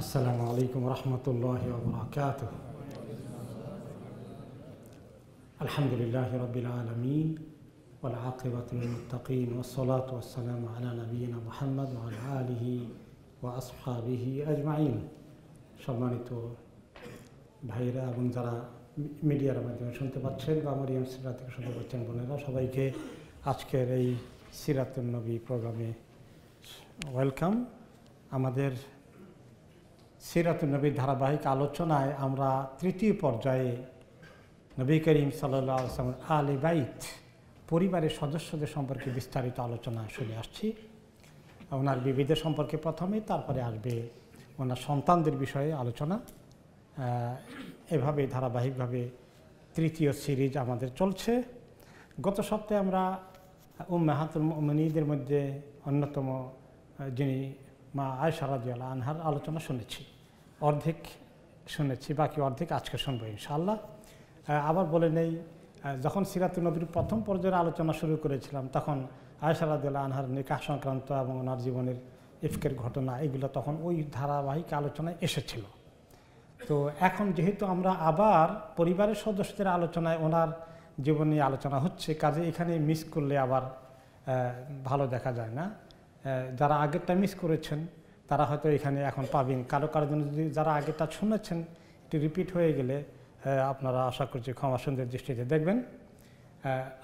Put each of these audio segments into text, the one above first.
السلام عليكم ورحمة الله وبركاته الحمد لله رب العالمين والعاقبة للمتقين والصلاة والسلام على نبينا محمد وعلى آله وأصحابه أجمعين সম্মানিত ভাইরা এবং যারা মিডিয়ার মাধ্যমে শুনতে পাচ্ছেন বা মরিয়াম সিরা থেকে শুনতে পাচ্ছেন বোনেরা সবাইকে আজকের এই সিরাতুল নবী প্রোগ্রামে ওয়েলকাম আমাদের সিরাতুল নবীর ধারাবাহিক আলোচনায় আমরা তৃতীয় পর্যায়ে নবী করিম আসলামের আলী বাইত পরিবারের সদস্যদের সম্পর্কে বিস্তারিত আলোচনা শুনে আসছি। ওনার বিবিধের সম্পর্কে প্রথমে, তারপরে আসবে ওনার সন্তানদের বিষয়ে আলোচনা। এভাবে ধারাবাহিকভাবে তৃতীয় সিরিজ আমাদের চলছে। গত সপ্তাহে আমরা উম্মাহাতুল মনিদের মধ্যে অন্যতম, যিনি মা আয়সা রাজিয়াল আনহার আলোচনা শুনেছি। অর্ধেক শুনেছি, বাকি অর্ধেক আজকে শুনব ইনশাল্লাহ আবার বলে নেই যখন সিরাতুল নবীর প্রথম পর্যায়ের আলোচনা শুরু করেছিলাম, তখন আয়সা রাজিয়াল আনহার নিকাহ সংক্রান্ত এবং ওনার জীবনের ইফকের ঘটনা, এগুলো তখন ওই ধারাবাহিক আলোচনায় এসেছিল। তো এখন যেহেতু আমরা আবার পরিবারের সদস্যদের আলোচনায় ওনার জীবন নিয়ে আলোচনা হচ্ছে, কাজে এখানে মিস করলে আবার ভালো দেখা যায় না। যারা আগেরটা মিস করেছেন তারা হয়তো এখানে এখন পাবেন। কারও কারও জন্য যদি যারা আগেরটা শুনেছেন একটু রিপিট হয়ে গেলে আপনারা আশা করছি ক্ষমা সুন্দর দৃষ্টিতে দেখবেন।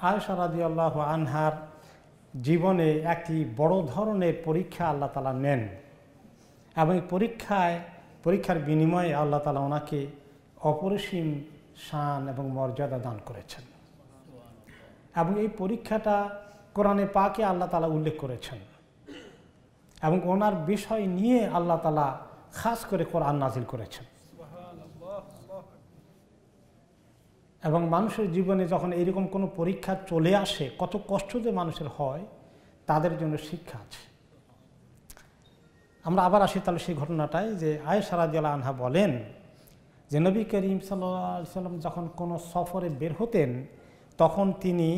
আয়সা রাজি আল্লাহ আনহার জীবনে একটি বড় ধরনের পরীক্ষা আল্লাহ তালা নেন এবং এই পরীক্ষায়, পরীক্ষার বিনিময়ে আল্লাহ তালা ওনাকে অপরিসীম শান এবং মর্যাদা দান করেছেন। এবং এই পরীক্ষাটা কোরআনে পাকে আল্লাহ তালা উল্লেখ করেছেন। এবং ওনার বিষয় নিয়ে আল্লাহ তালা খাস করে কোরআন নাজিল করেছেন। এবং মানুষের জীবনে যখন এরকম কোনো পরীক্ষা চলে আসে, কত কষ্ট যে মানুষের হয়, তাদের জন্য শিক্ষা আছে। আমরা আবার আসি তাহলে সেই ঘটনাটায় যে আয় সারাদিয়াল আনহা বলেন যে নবী করিম সাল্লাম যখন কোনো সফরে বের হতেন, তখন তিনি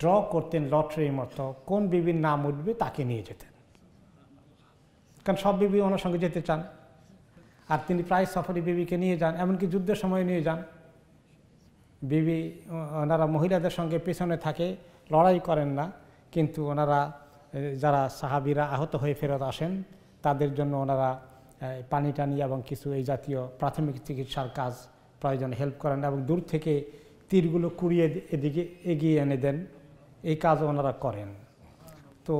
ড্র করতেন লটারির মতো, কোন বিবির নাম উঠবে তাকে নিয়ে যেতেন। কারণ সব বিবি ওনার সঙ্গে যেতে চান। আর তিনি প্রায় সফরে বিবিকে নিয়ে যান, এমনকি যুদ্ধের সময় নিয়ে যান। বিবি ওনারা মহিলাদের সঙ্গে পেছনে থাকে, লড়াই করেন না, কিন্তু ওনারা যারা সাহাবিরা আহত হয়ে ফেরত আসেন, তাদের জন্য ওনারা পানি টানি এবং কিছু এই জাতীয় প্রাথমিক চিকিৎসার কাজ প্রয়োজন হেল্প করেন এবং দূর থেকে তীরগুলো কুড়িয়ে এদিকে এগিয়ে এনে দেন। এই কাজ ওনারা করেন। তো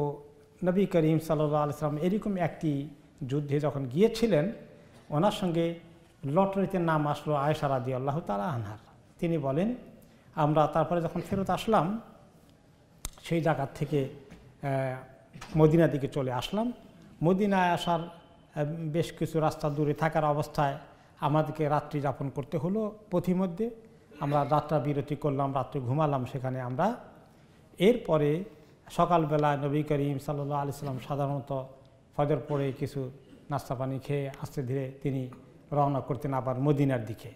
নবী করিম সাল্লা আলসালাম এরকম একটি যুদ্ধে যখন গিয়েছিলেন, ওনার সঙ্গে লটারিতে নাম আসলো আয়সা রাদি আল্লাহ তালা আনহার। তিনি বলেন, আমরা তারপরে যখন ফেরত আসলাম, সেই জায়গার থেকে মদিনা দিকে চলে আসলাম। মদিনায় আসার বেশ কিছু রাস্তা দূরে থাকার অবস্থায় আমাদেরকে রাত্রি যাপন করতে হলো পথিমধ্যে। আমরা যাত্রা বিরতি করলাম, রাত্রে ঘুমালাম, সেখানে আমরা এরপরে সকালবেলা নবী করিম সাল্লা আলি সাল্লাম সাধারণত ফজর পড়ে কিছু নাস্তা পানি খেয়ে আস্তে ধীরে তিনি রওনা করতেন আবার মদিনার দিকে।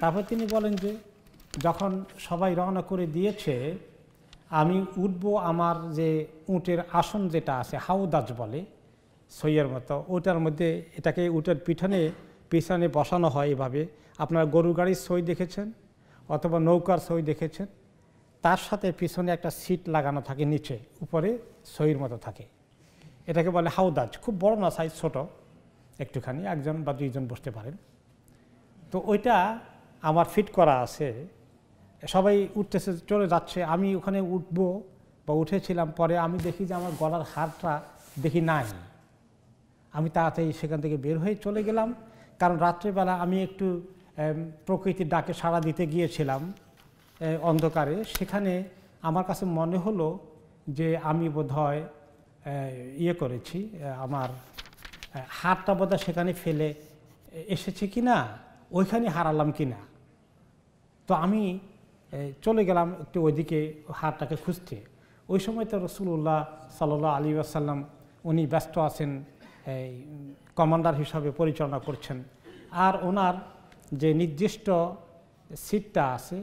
তারপর তিনি বলেন যে, যখন সবাই রওনা করে দিয়েছে, আমি উঠবো আমার যে উটের আসন যেটা আছে, হাউদাজ বলে সইয়ের মতো, ওটার মধ্যে এটাকে উটের পিছনে পিছনে বসানো হয় এভাবে। আপনার গরু গাড়ির সই দেখেছেন? অথবা নৌকার সই দেখেছেন? তার সাথে পিছনে একটা সিট লাগানো থাকে নিচে, উপরে সইয়ের মতো থাকে। এটাকে বলে হাউদাজ। খুব বড় না সাইজ ছোট। একটুখানি, একজন বা দুইজন বসতে পারেন। তো ওইটা আমার ফিট করা আছে। সবাই উঠতেছে, চলে যাচ্ছে। আমি ওখানে উঠব বা উঠেছিলাম, পরে আমি দেখি যে আমার গলার হারটা দেখি নাই। আমি তাড়াতাড়ি সেখান থেকে বের হয়ে চলে গেলাম। কারণ রাত্রেবেলা আমি একটু প্রকৃতির ডাকে সাড়া দিতে গিয়েছিলাম। অন্ধকারে। সেখানে আমার কাছে মনে হলো যে আমি বোধহয় ইয়ে করেছি আমার হারটা বোধহয় সেখানে ফেলে এসেছে কি না ওইখানে হারালাম কি না তো আমি চলে গেলাম একটু ওইদিকে হারটাকে খুঁজতে। ওই সময় তো রসুল্লাহ সাল্লাহ আলী আসাল্লাম উনি ব্যস্ত আছেন কমান্ডার হিসাবে পরিচালনা করছেন। আর ওনার যে নির্দিষ্ট সিটটা আছে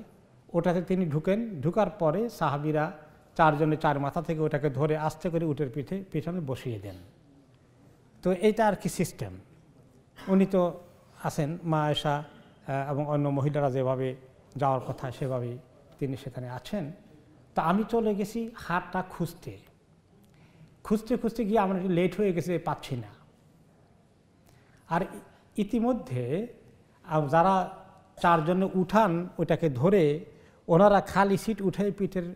ওটাতে তিনি ঢুকেন, ঢুকার পরে সাহাবিরা চারজনে চার মাথা থেকে ওটাকে ধরে আস্তে করে উটের পিঠে, পিছনে বসিয়ে দেন। তো এইটা আর কি সিস্টেম উনি তো আছেন, মা আয়সা এবং অন্য মহিলারা যেভাবে যাওয়ার কথা সেভাবেই তিনি সেখানে আছেন। তা আমি চলে গেছি হাটটা খুঁজতে। খুঁজতে খুঁজতে গিয়ে আমার একটু লেট হয়ে গেছে, পাচ্ছি না। আর ইতিমধ্যে যারা চারজনে উঠান ওটাকে ধরে ওনারা খালি সিট উঠে পিঠের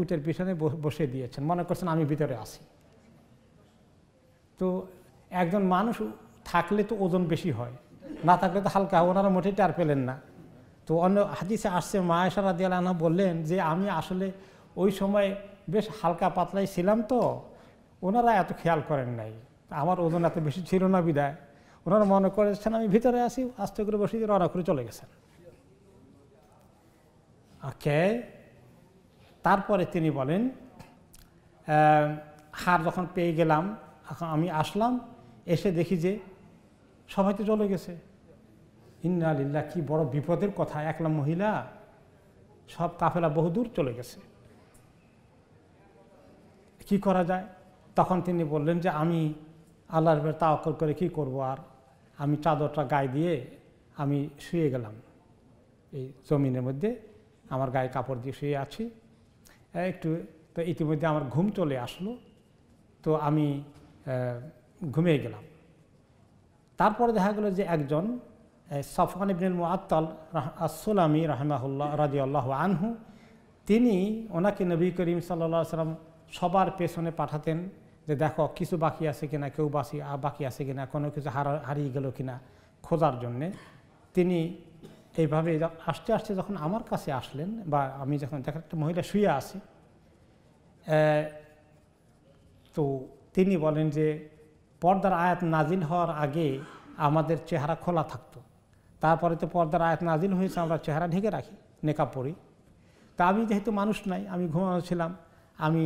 উটের পিছনে বসে দিয়েছেন। মনে করছেন আমি ভিতরে আসি তো একজন মানুষ থাকলে তো ওজন বেশি হয়। না থাকলে তো হালকা, ওনারা মোটেই টার পেলেন না। তো অন্য হাদিসে আসছে মায়েশারা দিয়ালানা বললেন যে, আমি আসলে ওই সময় বেশ হালকা পাতলাই ছিলাম তো। ওনারা এত খেয়াল করেন নাই। আমার ওজন এত বেশি ছিল না বিদায়। ওনারা মনে করেছেন আমি ভিতরে আসি আস্তে করে বসে রওনা করে চলে গেছেন। ওকে। তারপরে তিনি বলেন হার যখন পেয়ে গেলাম, এখন আমি আসলাম, এসে দেখি যে সবাই তো চলে গেছে। ইন্না আলিল্লা কি বড় বিপদের কথা, একলা মহিলা, সব কাফেলা বহুদূর চলে গেছে। কি করা যায়? তখন তিনি বললেন যে, আমি আল্লাহর তাওয়াক্কল করে কি করব আর? আমি চাদরটা গায়ে দিয়ে আমি শুয়ে গেলাম এই জমিনের মধ্যে। আমার গায়ে কাপড় দিয়ে শুয়ে আছি। একটু, তো ইতিমধ্যে আমার ঘুম চলে আসলো, তো আমি ঘুমিয়ে গেলাম। তারপরে দেখা গেলো যে একজন সফান ইবনুল মুআত্তাল আসসালামী রহমাহুল্লাহ রাজি আল্লাহ আনহু, তিনি ওনাকে নবী করিম সাল্লা সাল্লাম সবার পেছনে পাঠাতেন যে দেখো কিছু বাকি আছে কিনা, কেউ বাসি বাকি আছে কিনা, কোনো কিছু হারা, হারিয়ে গেল কিনা খোঁজার জন্যে। তিনি এইভাবে আসতে আসতে যখন আমার কাছে আসলেন বা আমি যখন দেখা একটা মহিলা শুয়ে আছি তো তিনি বলেন যে পর্দার আয়াত নাজিল হওয়ার আগে আমাদের চেহারা খোলা থাকতো। তারপরে তো পর্দার আয়াত নাজিল হয়েছে, আমরা চেহারা ঢেকে রাখি, নেকাব পরি। তা আমি যেহেতু মানুষ নাই, আমি ঘুমানো ছিলাম, আমি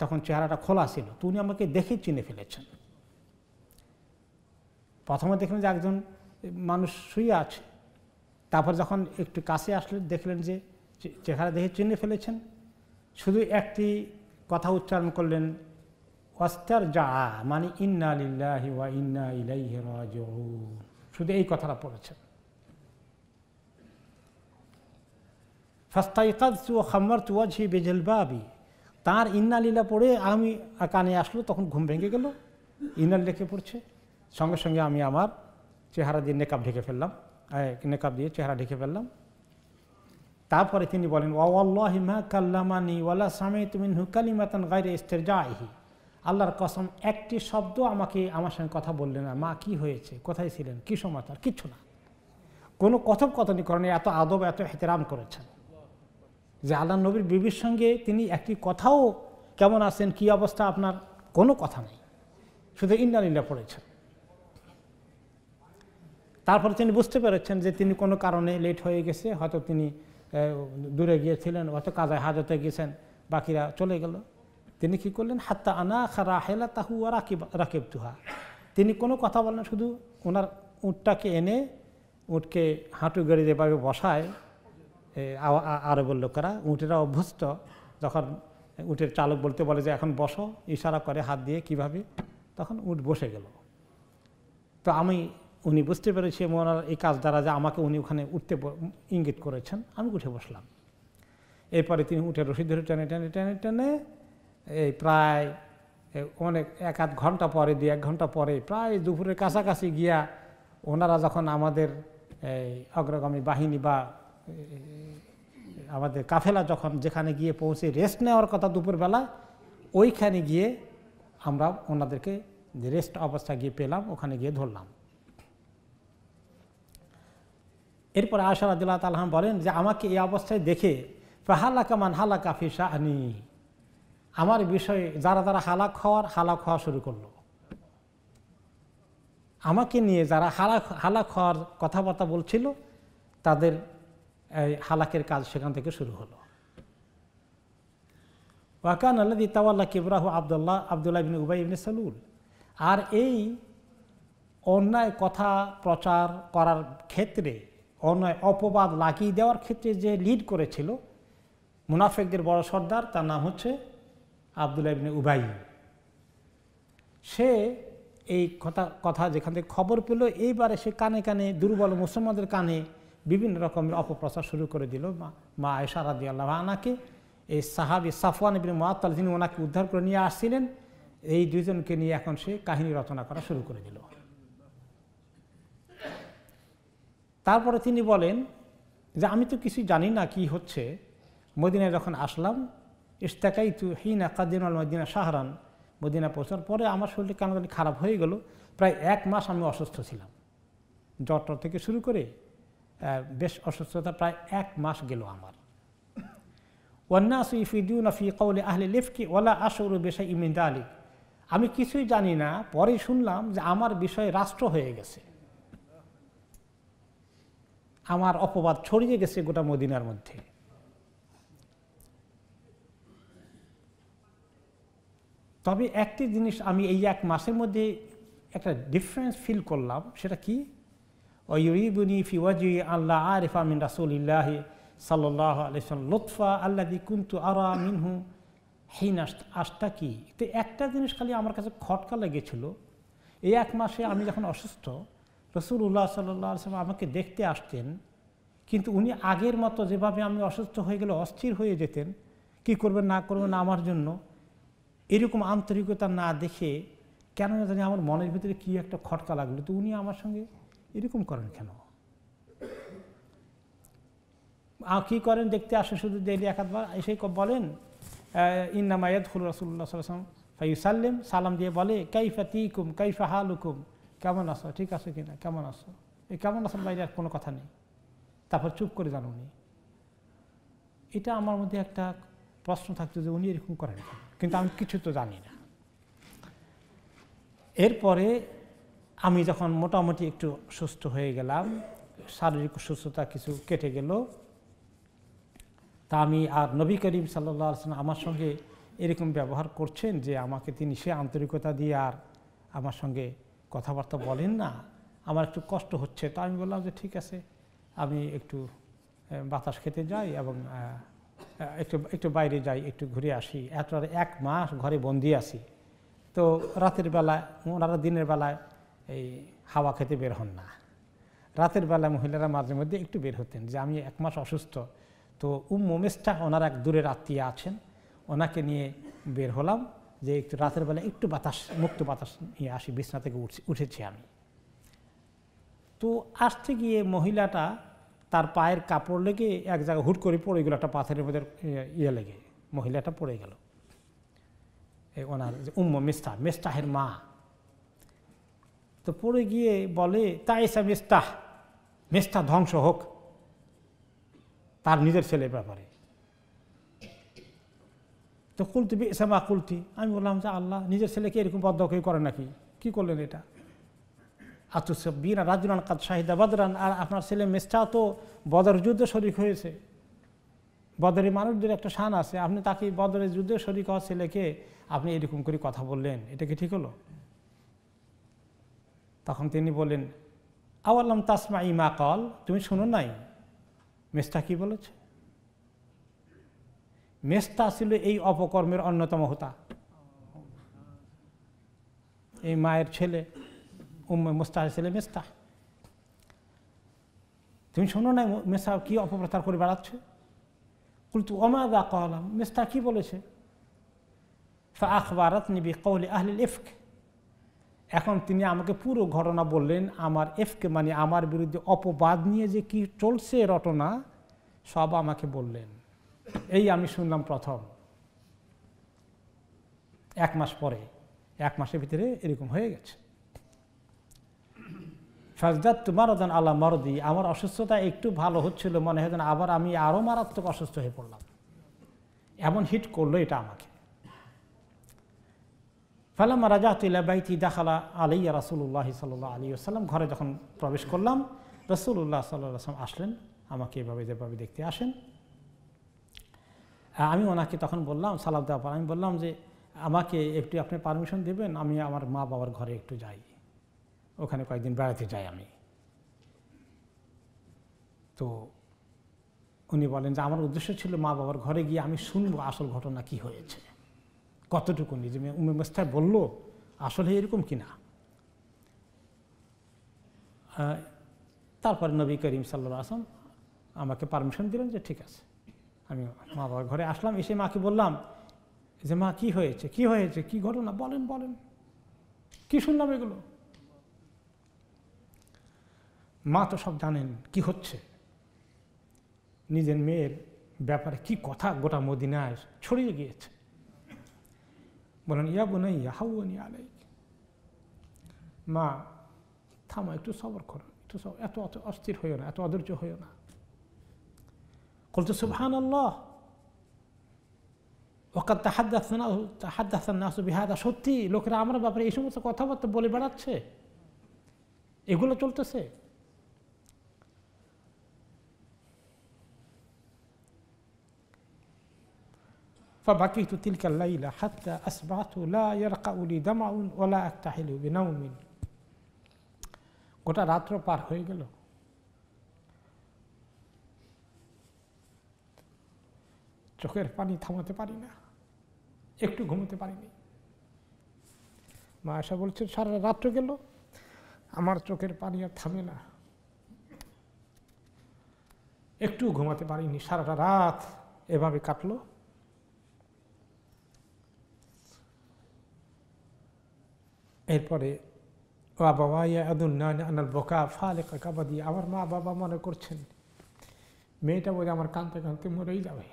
তখন চেহারাটা খোলা ছিল, তো উনি আমাকে দেখে চিনে ফেলেছেন। প্রথমে দেখলেন যে একজন মানুষ শুয়ে আছে তারপর যখন একটু কাছে আসলেন দেখলেন যে চেহারা দেখে চিনে ফেলেছেন, শুধু একটি কথা উচ্চারণ করলেন অস্তার যা মানে ইন্না লিল্লাহি ওয়া ইন্না ইলাইহি রাজিউন। শুধু এই কথাটা পড়েছেন। ফাস্তাইকাদতু খাম্মারতু ওয়াজহি বিজলবাবি তার ইন্না লীলা পড়ে আমি কানে আসলো, তখন ঘুম ভেঙে গেল। ইন্নাল লেখে পড়ছে? সঙ্গে সঙ্গে আমি আমার চেহারা দিয়ে নেকাব ঢেকে ফেললাম। নেকাব দিয়ে চেহারা ঢেকে ফেললাম। তারপরে তিনি বলেন ওয়াল্লাহিমা কাল্লামানি ওয়ালা সামে তুমি হুকালিমাতান গাইরে ইস্তেরজাহি আল্লাহর কসম, একটি শব্দ আমাকে আমার সঙ্গে কথা বললেন না। মা, কি হয়েছে? কোথায় ছিলেন? কী সময় তার? কিচ্ছু না। কোনো কথোপকথনীকরণে এত আদব, এত হেতেরাম করেছেন যে আল্লাহ নবীর বিবির সঙ্গে তিনি একটি কথাও, কেমন আছেন? কি অবস্থা? আপনার কোনো কথা নেই। শুধু ইন্দানিল্লা পড়েছেন। তারপরে তিনি বুঝতে পেরেছেন যে তিনি কোনো কারণে লেট হয়ে গেছে, হয়তো তিনি দূরে গিয়েছিলেন, হয়তো কাজায় হাজতে গেছেন, বাকিরা চলে গেল। তিনি কি করলেন? হাত্তা আনা খারা হেলা তাহু রাকিব রাকিব তুহা তিনি কোনো কথা বলেন শুধু ওনার উঁটটাকে এনে উঁটকে হাঁটু গড়ি যেভাবে বসায় আরবের লোকেরা, উঁটেরা অভ্যস্ত, যখন উটের চালক বলতে বলে যে, এখন বসো, ইশারা করে হাত দিয়ে কীভাবে? তখন উট বসে গেল। তো আমি উনি বুঝতে পেরেছি ওনার এই কাজ দ্বারা যে আমাকে উনি ওখানে উঠতে ইঙ্গিত করেছেন, আমি উঠে বসলাম। এরপরে তিনি উঠে রশি ধরে টেনে টেনে টেনে টেনে, এই প্রায় অনেক, এক আধ ঘণ্টা পরে দুই এক ঘণ্টা পরে, প্রায় দুপুরের কাছাকাছি গিয়া ওনারা যখন আমাদের, এই অগ্রগামী বাহিনী বা আমাদের কাফেলা যখন যেখানে গিয়ে পৌঁছে রেস্ট নেওয়ার কথা দুপুরবেলা, ওইখানে গিয়ে আমরা ওনাদেরকে রেস্ট অবস্থা গিয়ে পেলাম, ওখানে গিয়ে ধরলাম। এরপর আশা রাদিল্লাহ তালহাম বলেন যে, আমাকে এই অবস্থায় দেখে ফাহালাকা মান হালাকা ফিসা আনি আমার বিষয়ে যারা যারা হালাক হওয়ার হালাক হওয়া শুরু করল। আমাকে নিয়ে যারা হালাক হালাক হওয়ার কথাবার্তা বলছিল, তাদের হালাকের কাজ সেখান থেকে শুরু হলো। ওয়াকান আল্লাদি তাওয়াল্লা কিবরাহ আবদুল্লাহ আবদুল্লাহ ইবিন উবাই ইবিন সালুল। আর এই অন্যায় কথা প্রচার করার ক্ষেত্রে অন্যায়, অপবাদ লাগিয়ে দেওয়ার ক্ষেত্রে যে লিড করেছিল, মুনাফেকদের বড় সর্দার, তার নাম হচ্ছে আবদুল্লাহ ইবিন উবাই। সে এই কথা কথা যেখান থেকে খবর পেল, এইবারে সে কানে কানে দুর্বল মুসলমানদের কানে বিভিন্ন রকমের অপপ্রচার শুরু করে দিল। মা আয়সা রাদি আল্লাহ আনাকে এই সাহাবি সাফওয়ান ইবিন মহাত্তাল যিনি ওনাকে উদ্ধার করে নিয়ে আসছিলেন, এই দুইজনকে নিয়ে এখন সে কাহিনী রচনা করা শুরু করে দিল। তারপরে তিনি বলেন যে আমি তো কিছুই জানি না কি হচ্ছে। মদিনায় যখন আসলাম ইস্তাকাই তু হিনা কাদিন আল মদিনা শাহরান। মদিনা পৌঁছার পরে আমার শরীরটা কেন খারাপ হয়ে গেল। প্রায় এক মাস আমি অসুস্থ ছিলাম। জ্বর থেকে শুরু করে বেশ অসুস্থতা প্রায় এক মাস গেল আমার। আমি কিছুই জানি না, পরে শুনলাম যে আমার বিষয়ে রাষ্ট্র হয়ে গেছে। আমার অপবাদ ছড়িয়ে গেছে গোটা মদিনার মধ্যে। তবে একটি জিনিস আমি এই এক মাসের মধ্যে একটা ডিফারেন্স ফিল করলাম, সেটা কি? ওয়ুরিবুনি ফি ওয়াজি আল্লাহ আরিফা মিন রাসুলিল্লাহ সাল্লাহ আলিয়াল্লাম লুৎফা আল্লাদি কুন্তু আরা মিনহু হিন আস্তা কি তো একটা জিনিস খালি আমার কাছে খটকা লেগেছিল। এই এক মাসে আমি যখন অসুস্থ রসুল্লাহ সাল্লাহ সাল্লাম আমাকে দেখতে আসতেন, কিন্তু উনি আগের মতো যেভাবে আমি অসুস্থ হয়ে গেলে অস্থির হয়ে যেতেন, কি করবেন, না করবেন আমার জন্য, এরকম আন্তরিকতা না দেখে কেন জানি আমার মনের ভিতরে কি একটা খটকা লাগল। তো উনি আমার সঙ্গে এরকম করেন কেন? কি করেন দেখতে আসে শুধু ডেলি একাধবার এসে বলেন ইন্নামা ইয়াদুল রসুল্লাহ সাল্লাম ফাইসাল্লিম, সালাম দিয়ে বলে, কাইফা তিকুম, কাইফা হালুকুম। কেমন আছো? ঠিক আছে কিনা কেমন আছো? এই কেমন আছো বাইরে আর কোনো কথা নেই। তারপর চুপ করে যান উনি। এটা আমার মধ্যে একটা প্রশ্ন থাকতো যে উনি এরকম করেন কিন্তু আমি কিছু তো জানি না। এরপরে আমি যখন মোটামুটি একটু সুস্থ হয়ে গেলাম, শারীরিক সুস্থতা কিছু কেটে গেল, তা আমি আর নবী করিম সাল্লা আমার সঙ্গে এরকম ব্যবহার করছেন যে আমাকে তিনি সে আন্তরিকতা দিয়ে আর আমার সঙ্গে কথাবার্তা বলেন না, আমার একটু কষ্ট হচ্ছে, তো আমি বললাম যে ঠিক আছে, আমি একটু বাতাস খেতে যাই এবং একটু একটু বাইরে যাই, একটু ঘুরে আসি। এত এক মাস ঘরে বন্দি আসি তো রাতের বেলায় ওনারা দিনের বেলায় এই হাওয়া খেতে বের হন না। রাতের বেলায় মহিলারা মাঝে মধ্যে একটু বের হতেন যে আমি এক মাস অসুস্থ। তো উম মোমেশটা ওনার এক দূরের আত্মীয় আছেন, ওনাকে নিয়ে বের হলাম। যে একটু রাতের বেলা একটু বাতাস, মুক্ত বাতাস নিয়ে আসি, বিছনা থেকে উঠছি, উঠেছি আমি। তো আসতে গিয়ে মহিলাটা তার পায়ের কাপড় লেগে এক জায়গায় হুট করে পড়ে গেল, একটা পাথরের মধ্যে ইয়ে লেগে, মহিলাটা পড়ে গেল। ওনার উম্ম মিস্তাহ, মেস্তাহের মা। তো পড়ে গিয়ে বলে তাইসা মেস্তাহ মেস্তা ধ্বংস হোক, তার নিজের ছেলের ব্যাপারে। তো কুলতি মা কুলতি। আমি বললাম, যে আল্লাহ, নিজের ছেলেকে এরকম বদ্ধ করে নাকি? কি করলেন এটা? আতুসবিনা রাজুরান কাদ শাহিদা বদরান, আর আপনার ছেলে মেসটা তো বদর যুদ্ধে শরিক হয়েছে। বদরে মানুষদের একটা শান আছে, আপনি তাকে বদরের যুদ্ধে শরিক হওয়া ছেলেকে আপনি এরকম করে কথা বললেন, এটা কি ঠিক হলো? তখন তিনি বললেন আওয়াল্লাম তাসমা ইমা কল? তুমি শুনো নাই? মেস্তা কি বলেছে? মেস্তা ছিল এই অপকর্মের অন্যতম হতা। এই মায়ের ছেলে, উম্মে মুস্তাহ ছেলে মেস্তা। তুমি শোনো না মেসা কি অপপ্রচার করে বেড়াচ্ছে? কুলতু অমাদা কলাম মেস্তা কি বলেছে? আখবারাত নিবি কৌলে আহলিল ইফক। এখন তিনি আমাকে পুরো ঘটনা বললেন, আমার এফকে মানে আমার বিরুদ্ধে অপবাদ নিয়ে যে কি চলছে রটনা, সব আমাকে বললেন। এই আমি শুনলাম প্রথম। এক মাস পরে, এক মাসের ভিতরে এরকম হয়ে গেছে। ফাজদাত মারদান আল্লাহ মরদি, আমার অসুস্থতা একটু ভালো হচ্ছিল, মনে হয় আবার আমি আরও মারাত্মক অসুস্থ হয়ে পড়লাম। এমন হিট করল এটা আমাকে। ফালামা রাজা তুল্লা বাইতি দেখালা আলাইয়া রাসুল্লাহ সাল্লাহ আলী আসসালাম ঘরে যখন প্রবেশ করলাম রসুল্লাহ সাল্লাহ আসলাম আসলেন, আমাকে এভাবে যেভাবে দেখতে আসেন। আমি ওনাকে তখন বললাম সালাম দেওয়ার পর আমি বললাম যে আমাকে একটু আপনি পারমিশন দেবেন আমি আমার মা বাবার ঘরে একটু যাই। ওখানে কয়েকদিন বেড়াতে যাই আমি। তো উনি বলেন যে আমার উদ্দেশ্য ছিল মা বাবার ঘরে গিয়ে আমি শুনব আসল ঘটনা কি হয়েছে। কতটুকু নিজে উমে মোস্তায় বলল আসলে এরকম কিনা আহ, তারপরে নবী করিম সাল্লাহ আসলাম আমাকে পারমিশন দিলেন যে ঠিক আছে। আমি মা বাবার ঘরে আসলাম, এসে মাকে বললাম যে, মা, কি হয়েছে? কি হয়েছে? কি ঘটনা? বলেন বলেন। কি শুনলাম এগুলো? মা তো সব জানেন কি হচ্ছে। নিজের মেয়ের ব্যাপারে কি কথা গোটা মদিনায় ছড়িয়ে গিয়েছে। বলেন, ইয়া বোনাই হাউনি আলাই মা, থামো, একটু সবর করো, একটু এত অস্থির হইও না, এত অধৈর্য হইও না। বলতো সুবহান আল্লাহ ওকার তাহাদ্দাসনা তাহাদ্দাসান্নাস বিহাদা সত্যি লোকেরা আমার ব্যাপারে এই সমস্ত কথাবার্তা বলে বেড়াচ্ছে এগুলো চলতেছে فبقيت تلك الليلة حتى أصبحت لا يرقع لي دمع ولا أكتحل بنوم গোটা রাত্র পার হয়ে গেল চোখের পানি থামাতে পারি না, একটু ঘুমোতে পারিনি মা আশা বলছে, সারা রাত্র গেল, আমার চোখের পানি আর থামে না। একটু ঘুমাতে পারিনি সারাটা রাত এভাবে কাটলো। এরপরে বাবা আনাল বোকা ফালে কাবাদি। আমার মা বাবা মনে করছেন, মেয়েটা বলে আমার কাঁদতে কাঁদতে মরেই যাবে।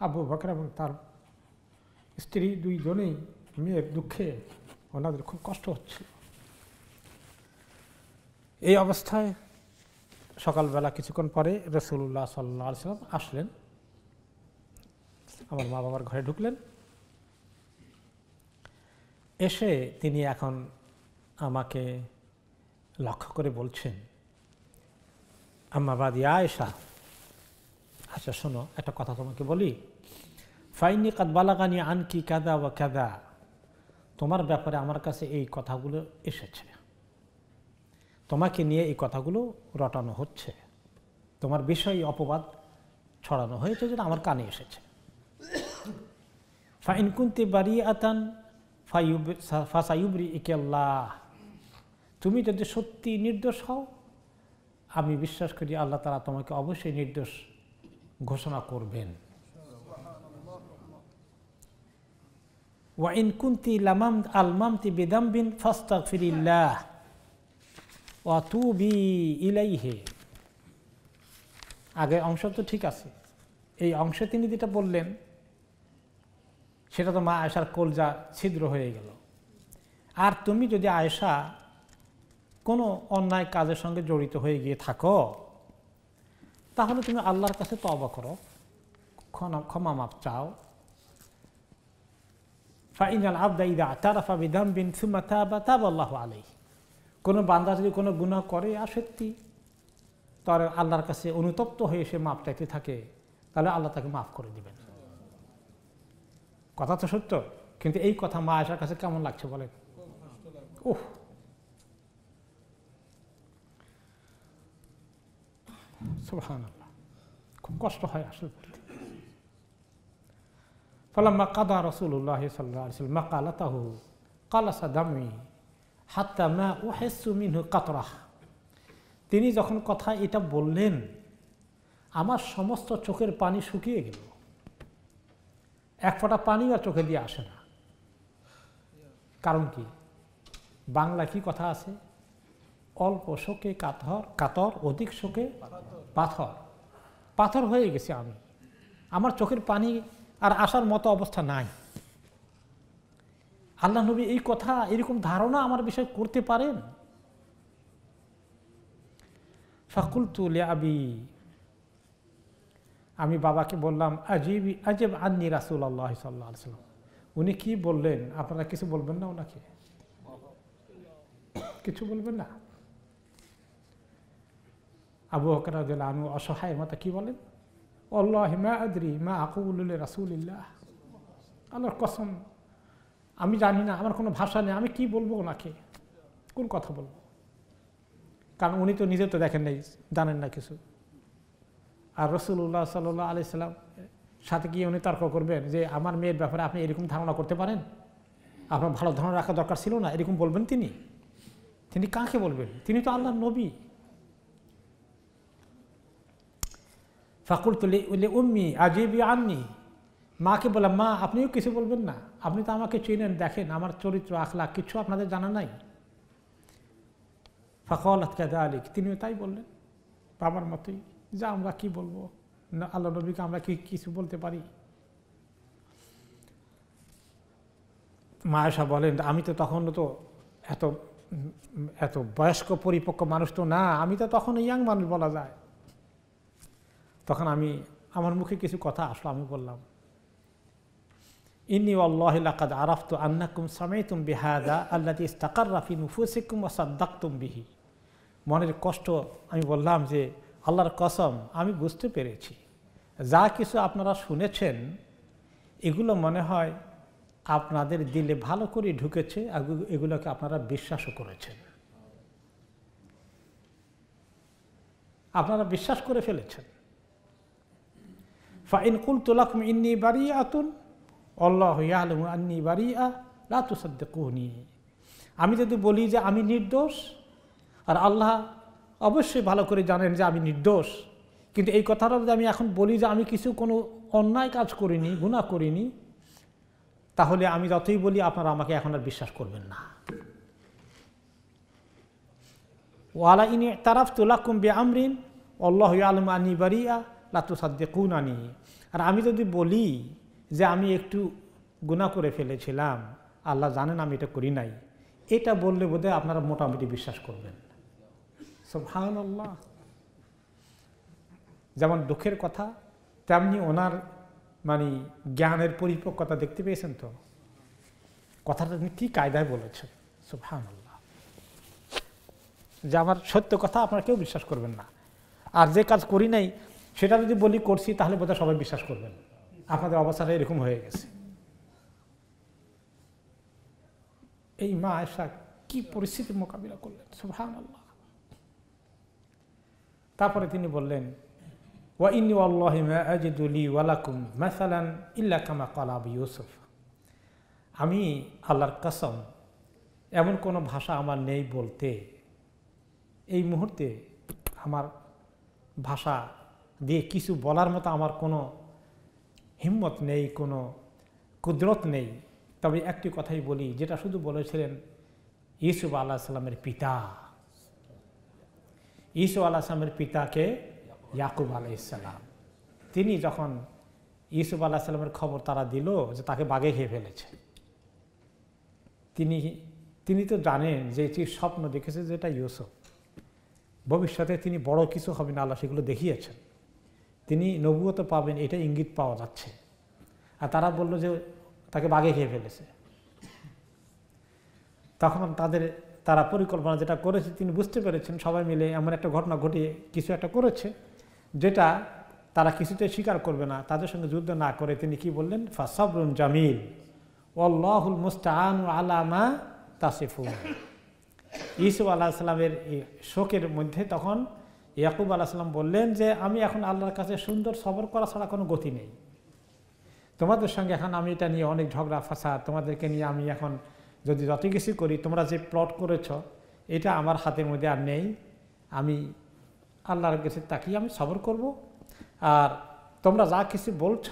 আবু বকর এবং তার স্ত্রী দুইজনেই মেয়ের দুঃখে ওনাদের খুব কষ্ট হচ্ছিল। এই অবস্থায় সকালবেলা কিছুক্ষণ পরে রসুল্লাহ সাল্লাহ সাল্লাম আসলেন। আমার মা বাবার ঘরে ঢুকলেন। এসে তিনি এখন আমাকে লক্ষ্য করে বলছেন আম্মাবাদি আয়েশা। আচ্ছা শোনো, একটা কথা তোমাকে বলি। ফাইনি বালাগানি আনকি কাদা বা কাদা। তোমার ব্যাপারে আমার কাছে এই কথাগুলো এসেছে। তোমাকে নিয়ে এই কথাগুলো রটানো হচ্ছে। তোমার বিষয় অপবাদ ছড়ানো হয়েছে যেটা আমার কানে এসেছে। ফাইন কুন্তি বাড়ি আতান ফাসাইবরি ইকেল্লাহ তুমি যদি সত্যি নির্দোষ হও, আমি বিশ্বাস করি আল্লাহ তারা তোমাকে অবশ্যই নির্দোষ ঘোষণা করবেন। ওয়াইন কুন্তি লামাম আলমামতি বেদাম্বিন ফাস্তাক ফিরিল্লাহ ওয়াতুবি ইলাইহে। আগের অংশ তো ঠিক আছে। এই অংশে তিনি যেটা বললেন, সেটা তো মা আয়সার কলজা ছিদ্র হয়ে গেল। আর তুমি যদি আয়সা কোনো অন্যায় কাজের সঙ্গে জড়িত হয়ে গিয়ে থাকো তাহলে তুমি আল্লাহর কাছে তবা করো। ক্ষমা মাপ চাও। ফাইনাল আবদা ইদা তারাফা বিধাম বিন সুমা তাবা তাব আল্লাহ আলাই কোনো বান্দা যদি কোনো গুণা করে, আর সত্যি তার আল্লাহর কাছে অনুতপ্ত হয়ে সে মাপ চাইতে থাকে, তাহলে আল্লাহ তাকে মাফ করে দিবেন। কথা তো সত্য, কিন্তু এই কথা মা আসার কাছে কেমন লাগছে বলেন? ওহ খুব কষ্ট হয় আসলে বলতে কাদা রসুল্লাহ কালাসা দামি হাত্তা মা মিনহু কাতরাহ। তিনি যখন কথা এটা বললেন, আমার সমস্ত চোখের পানি শুকিয়ে গেল। এক ফোঁটা পানিও আর চোখে দিয়ে আসে না। কারণ কি? বাংলা কি কথা আছে? অল্প শোকে কাতর কাতর, অধিক শোকে পাথর। পাথর হয়ে গেছে আমি। আমার চোখের পানি আর আসার মতো অবস্থা নাই। আল্লাহ নবী এই কথা, এরকম ধারণা আমার বিষয়ে করতে পারেন? ফাকুল তুলে আবি আমি বাবাকে বললাম, আজিবি, আজেব আন্নি রাসুল আল্লাহ সাল্লাম। উনি কি বললেন? আপনারা কিছু বলবেন না ওনাকে? কিছু বলবেন না? আবু হকর আনু অসহায়, মতো কি বলেন? অল্লাহ মা আদরি, মা আকুল রাসুলিল্লাহ। আল্লাহর কসম, আমি জানি না, আমার কোনো ভাষা নেই, আমি কি বলব ওনাকে? কোন কথা বলব? কারণ উনি তো নিজে তো দেখেন নাই, জানেন না কিছু। আর রসুল্লাহ সাল্লাহ আলি সাল্লাম সাথে গিয়ে উনি তর্ক করবেন যে, আমার মেয়ের ব্যাপারে আপনি এরকম ধারণা করতে পারেন? আপনার ভালো ধারণা রাখা দরকার ছিল না? এরকম বলবেন তিনি? তিনি কাকে বলবেন? তিনি তো আল্লাহ নবী। ফাকুল তুলে উম্মি আজিবি আননি মাকে বললাম, মা, আপনিও কিছু বলবেন না। আপনি তো আমাকে চিনেন, দেখেন, আমার চরিত্র আখলা কিছু আপনাদের জানা নাই। ফাকল কাদা আলিক তিনিও তাই বললেন। বাবার মতোই, যা, আমরা কি বলব? না, আল্লাহ নবীকে আমরা কি কিছু বলতে পারি? মায়েশা বলেন, আমি তো তখন তো এত এত বয়স্ক, পরিপক্ক মানুষ তো না, আমি তো তখন ইয়াং মানুষ বলা যায়। তখন আমি, আমার মুখে কিছু কথা আসলো, আমি বললাম, ইন্নি আল্লাহিলাকাদ আরাফতু আন্নাকুম সামাইতুম বিহাদা আল্লাহ ইস্তাকার রাফি নুফুসিকুম ওসাদ্দাক্তুম বিহি। মনের কষ্ট, আমি বললাম যে, আল্লাহর কসম, আমি বুঝতে পেরেছি। যা কিছু আপনারা শুনেছেন, এগুলো মনে হয় আপনাদের দিলে ভালো করে ঢুকেছে এগুলোকে আপনারা বিশ্বাসও করেছেন। আপনারা বিশ্বাস করে ফেলেছেন। ফাইন কুল তোলাকুম ইন্নি বাড়ি আতুন অল্লাহ ইয়ালম আন্নি বাড়ি আ লাতুসাদ্দুনি আমি যদি বলি যে আমি নির্দোষ, আর আল্লাহ অবশ্যই ভালো করে জানেন যে আমি নির্দোষ, কিন্তু এই কথাটা যদি আমি এখন বলি যে আমি কিছু কোনো অন্যায় কাজ করিনি গুণা করিনি, তাহলে আমি যতই বলি আপনারা আমাকে এখন আর বিশ্বাস করবেন না। ওয়ালা ইনি তারাফ তুলাকুম বে আমরিন অল্লাহ আলম আনি বারিয়া লাতু সাদ্দেকুন আনি আর আমি যদি বলি যে আমি একটু গুণা করে ফেলেছিলাম, আল্লাহ জানেন আমি এটা করি নাই, এটা বললে বোধহয় আপনারা মোটামুটি বিশ্বাস করবেন। আল্লাহ যেমন দুঃখের কথা, তেমনি ওনার মানে জ্ঞানের পরিপক্কতা দেখতে পেয়েছেন তো? কথাটা তিনি কী কায়দায় বলেছেন? সুফহান আল্লাহ যে আমার সত্য কথা আপনারা কেউ বিশ্বাস করবেন না। আর যে কাজ করি নাই সেটা যদি বলি করছি, তাহলে বোধহয় সবাই বিশ্বাস করবেন। আপনাদের অবস্থাটা এরকম হয়ে গেছে। এই মা আয়সা কি পরিস্থিতির মোকাবিলা করলেন? আল্লাহ তারপরে তিনি বললেন, ওয়া ওয়ালাকুম ইউসুফ। আমি আল্লাহর কাসম, এমন কোনো ভাষা আমার নেই বলতে এই মুহূর্তে আমার ভাষা দিয়ে কিছু বলার মতো আমার কোনো হিম্মত নেই, কোনো কুদরত নেই। তবে একটি কথাই বলি, যেটা শুধু বলেছিলেন ইসুফ আল্লাহ সাল্লামের পিতা। ইসু আল্লাহ সাল্লামের পিতাকে ইয়াকুব আলাইসাল্লাম তিনি যখন ইসুফ আল্লাহ সাল্লামের খবর তারা দিল যে তাকে বাগে খেয়ে ফেলেছে। তিনি তিনি তো জানেন যে এটি স্বপ্ন দেখেছে যেটা ইউসুফ। ভবিষ্যতে তিনি বড় কিছু হবেন আল্লাহ সেগুলো দেখিয়েছেন। তিনি নবুয়ত পাবেন, এটা ইঙ্গিত পাওয়া যাচ্ছে। আর তারা বলল যে তাকে বাগে খেয়ে ফেলেছে। তখন তাদের, তারা পরিকল্পনা যেটা করেছে, তিনি বুঝতে পেরেছেন সবাই মিলে এমন একটা ঘটনা ঘটিয়ে কিছু একটা করেছে, যেটা তারা কিছুতে স্বীকার করবে না। তাদের সঙ্গে যুদ্ধ না করে তিনি কি বললেন? ফাসবরুন জামিল ওল্লাহুল মুস্তান আলামা তাসিফুন। ইসু আল্লাহ সাল্লামের শোকের মধ্যে তখন ইয়াকুব আল্লাহ সাল্লাম বললেন যে, আমি এখন আল্লাহর কাছে সুন্দর সবর করা ছাড়া কোনো গতি নেই। তোমাদের সঙ্গে এখন আমি এটা নিয়ে অনেক ঝগড়া ফাঁসা তোমাদেরকে নিয়ে আমি এখন যদি যত কিছু করি, তোমরা যে প্লট করেছ, এটা আমার হাতের মধ্যে আর নেই। আমি আল্লাহর কাছে তাকিয়ে আমি সবর করব। আর তোমরা যা কিছু বলছ,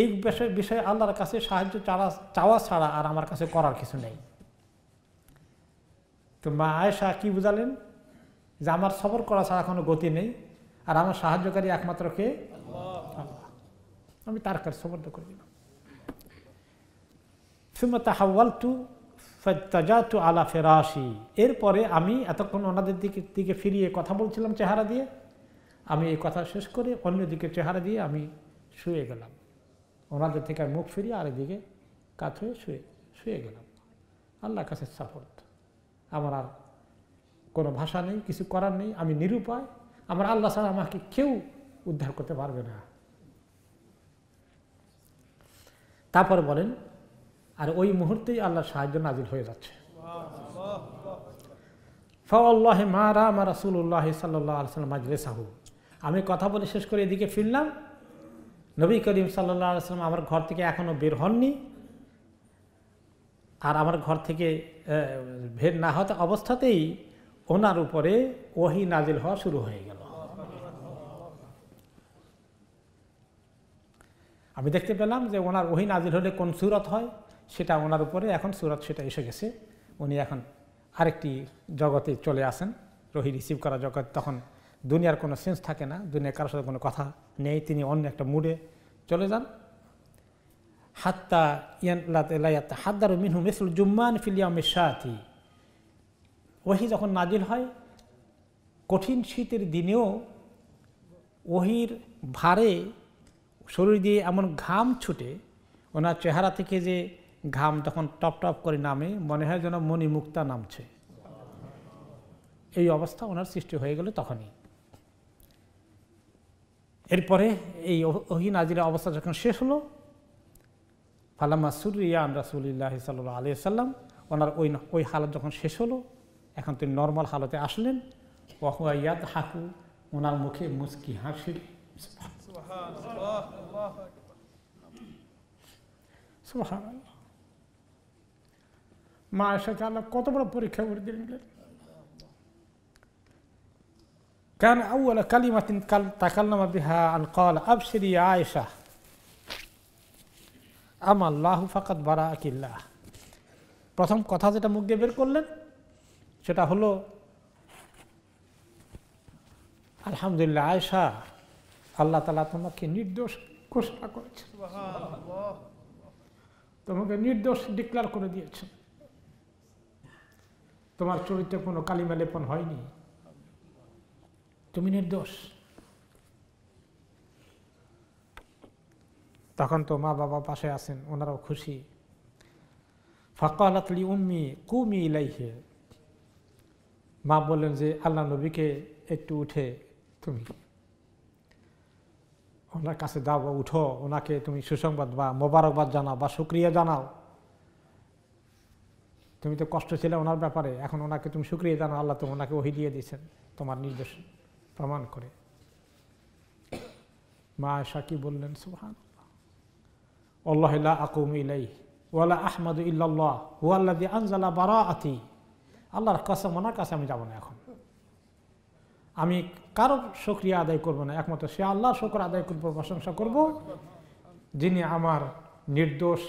এই বিষয়, বিষয়ে আল্লাহর কাছে সাহায্য চাওয়া চাওয়া ছাড়া আর আমার কাছে করার কিছু নেই। তো মা আয়েশা কি বুঝালেন? যে আমার সবর করা ছাড়া কোনো গতি নেই, আর আমার সাহায্যকারী একমাত্র কে? আমি তার কাছে সবর করে দিলাম। সুমতা হাওয়ালতু ফাজাতু আলা ফেরাসি এরপরে আমি এতক্ষণ ওনাদের দিকে দিকে ফিরিয়ে কথা বলছিলাম চেহারা দিয়ে। আমি এই কথা শেষ করে অন্যদিকে চেহারা দিয়ে আমি শুয়ে গেলাম। ওনাদের থেকে মুখ ফিরিয়ে আরেকদিকে কাত হয়ে শুয়ে শুয়ে গেলাম। আল্লাহ কাছে সাপোর্ট। আমার আর কোনো ভাষা নেই, কিছু করার নেই, আমি নিরুপায়। আমার আল্লাহ ছাড়া আমাকে কেউ উদ্ধার করতে পারবে না। তারপর বলেন, আর ওই মুহূর্তেই আল্লাহর সাহায্য নাজিল হয়ে যাচ্ছে। ফাল্লাহ মা রামা রাসুল্লাহ সাল্লাহ আলসালাম মাজলেসাহু। আমি কথা বলে শেষ করে এদিকে ফিরলাম। নবী করিম সাল্লাহ আলসালাম আমার ঘর থেকে এখনও বের হননি। আর আমার ঘর থেকে ভেদ না হতে অবস্থাতেই ওনার উপরে ওহি নাজিল হওয়া শুরু হয়ে গেল। আমি দেখতে পেলাম যে ওনার ওহি নাজিল হলে কোন সুরত হয়? সেটা ওনার উপরে, এখন সুরত সেটা এসে গেছে। উনি এখন আরেকটি জগতে চলে আসেন। রহি রিসিভ করা জগৎ, তখন দুনিয়ার কোনো সেন্স থাকে না, দুনিয়ার কারোর সাথে কোনো কথা নেই, তিনি অন্য একটা মুডে চলে যান। হাত্তা ইয়ান হাদ্দার মিনহু মিসুল জুম্মান ফিলিয়ামের সাথী ওহি যখন নাজিল হয়, কঠিন শীতের দিনেও ওহির ভারে শরীর দিয়ে এমন ঘাম ছুটে, ওনার চেহারা থেকে যে ঘাম তখন টপ টপ করে নামে, মনে হয় যেন মণিমুক্তা নামছে। এই অবস্থা ওনার সৃষ্টি হয়ে গেল তখনই। এরপরে এই ওহি নাজিরের অবস্থা যখন শেষ হলো ফালামা সুরিয়ান রাসুলিল্লাহ সাল্লাহ আলি সাল্লাম ওনার ওই ওই হালত যখন শেষ হলো এখন তিনি নর্মাল হালতে আসলেন ওয়াহুয়াইয়াদ হাকু ওনার মুখে মুস্কি হাসি মা এসে আল্লাহ কত বড় পরীক্ষা করে দিলেন كان أول كلمة تكلم بها أن قال أبشري يا عائشة أما الله فقط براءك الله প্রথম কথা যেটা মুখ দিয়ে বের করলেন সেটা হলো, আলহামদুলিল্লাহ আয়সা আল্লাহ তালা তোমাকে নির্দোষ ঘোষণা করেছেন। তোমাকে নির্দোষ ডিক্লার করে দিয়েছেন। তোমার চরিত্রে কোনো কালিমা লেপন হয়নি। তুমি নির্দোষ। তখন তো মা বাবা পাশে আছেন, ওনারাও খুশি। ফাকালাতলি উম্মি কুমি ইলাইহে। মা বললেন যে, আল্লাহ নবীকে একটু উঠে তুমি। ওনার কাছে দাও বা উঠো, ওনাকে তুমি সুসংবাদ বা মোবারকবাদ জানাও বা সুক্রিয়া জানাও। তুমি তো কষ্ট ছিলে ওনার ব্যাপারে, এখন ওনাকে তুমি সুক্রিয়া জানাও, আল্লাহ তো ওনাকে ওহি দিয়ে দিয়েছেন তোমার নির্দেশ প্রমাণ করে। মা আয়সা কি বললেন? সুহান আল্লাহ আকুম ইলাই ওয়ালা আহমদ ইল্লাল্লাহ ওয়াল্লাদি আনজালা বারা আতি আল্লাহর কসম, ওনার কাছে আমি যাব না এখন। আমি কারও শুক্রিয়া আদায় করব না, একমাত্র সে আল্লাহ শুক্র আদায় করব, প্রশংসা করব, যিনি আমার নির্দোষ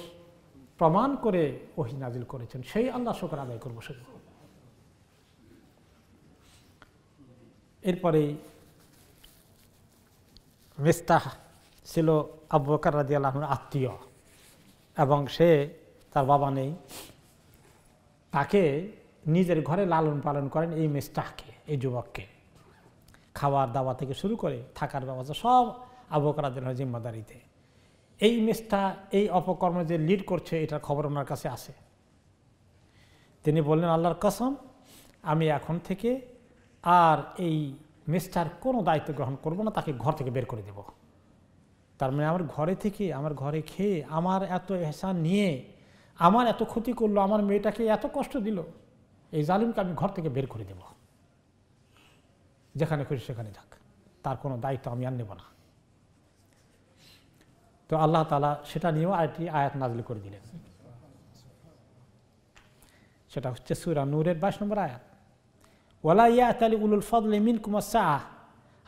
প্রমাণ করে ওহি নাজিল করেছেন, সেই আল্লাহ শুক্র আদায় করব শুধু। এরপরে মিস্তাহ ছিল আব্বু বকর রাজি আল্লাহর আত্মীয় এবং সে তার বাবা নেই। তাকে নিজের ঘরে লালন পালন করেন এই মেসটাকে এই যুবককে। খাওয়ার দাওয়া থেকে শুরু করে থাকার ব্যবস্থা সব আবু বকর রাজিয়াল জিম্মাদারিতে। এই মেসটা এই অপকর্ম যে লিড করছে, এটার খবর ওনার কাছে আসে তিনি বললেন, আল্লাহর কসম, আমি এখন থেকে আর এই মেসটার কোনো দায়িত্ব গ্রহণ করব না, তাকে ঘর থেকে বের করে দেব। তার মানে আমার ঘরে থেকে, আমার ঘরে খেয়ে, আমার এত এহসান নিয়ে, আমার এত ক্ষতি করল, আমার মেয়েটাকে এত কষ্ট দিল এই জালিমকে আমি ঘর থেকে বের করে দেব। যেখানে খুশি সেখানে থাক তার কোনো দায়িত্ব আমি আর নেব না। তো আল্লাহ তালা সেটা নিয়েও আরেকটি আয়াত নাজলি করে দিলেন। সেটা হচ্ছে সুরা নূরের বাইশ নম্বর আয়াত। ওয়ালা ইয়াতালি উলুল ফদল কুমার শাহ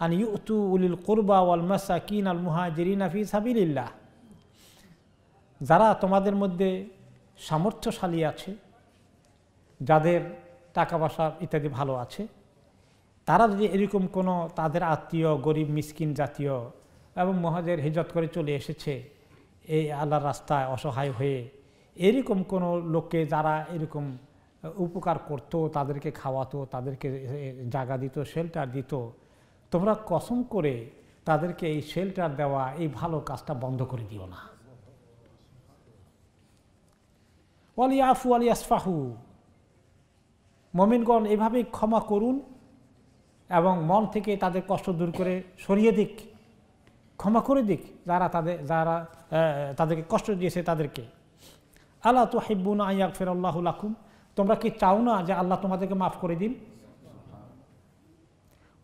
আন ইউতু উলিল কুরবা ওয়াল মাসাকিন আল মুহাজিরিন ফি সাবিলিল্লাহ। যারা তোমাদের মধ্যে সামর্থ্যশালী আছে যাদের টাকা পয়সা ইত্যাদি ভালো আছে, তারা যদি এরকম কোনো তাদের আত্মীয়, গরিব, মিসকিন জাতীয় এবং মহাজের হিজত করে চলে এসেছে, এই আল্লাহর রাস্তায় অসহায় হয়ে, এরকম কোনো লোককে যারা এরকম উপকার করতো, তাদেরকে খাওয়াতো, তাদেরকে জায়গা দিত শেল্টার দিত, তোমরা কসম করে তাদেরকে এই শেল্টার দেওয়া, এই ভালো কাজটা বন্ধ করে দিও না। ওয়ালি আফু আলি মমিনগণ এভাবেই ক্ষমা করুন এবং মন থেকে তাদের কষ্ট দূর করে সরিয়ে দিক। ক্ষমা করে দিক যারা তাদের, যারা তাদেরকে কষ্ট দিয়েছে তাদেরকে। আল্লাহ তো হেব্বুন ফের আল্লাহ লাকুম। তোমরা কি চাও না যে আল্লাহ তোমাদেরকে মাফ করে দিন?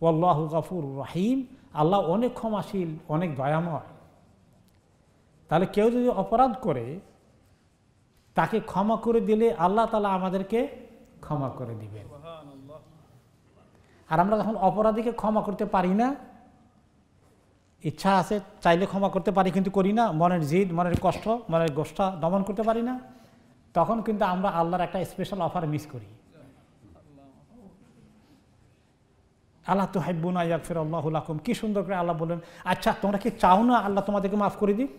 ওল্লাহ গাফুর রাহিম। আল্লাহ অনেক ক্ষমাশীল, অনেক দয়াময়। তাহলে কেউ যদি অপরাধ করে, তাকে ক্ষমা করে দিলে আল্লাহ তালা আমাদেরকে ক্ষমা করে দিবেন। আর আমরা যখন অপরাধীকে ক্ষমা করতে পারি না ইচ্ছা আছে চাইলে ক্ষমা করতে পারি কিন্তু করি না মনের জিদ মনের কষ্ট মনের গোষ্ঠা দমন করতে পারি না তখন কিন্তু আমরা আল্লাহর একটা স্পেশাল অফার মিস করি। আল্লাহ তো হাইবুনা ইয়াকফির আল্লাহুল আকুম কি সুন্দর করে আল্লাহ বললেন আচ্ছা তোমরা কি চাও না আল্লাহ তোমাদেরকে মাফ করে দিক?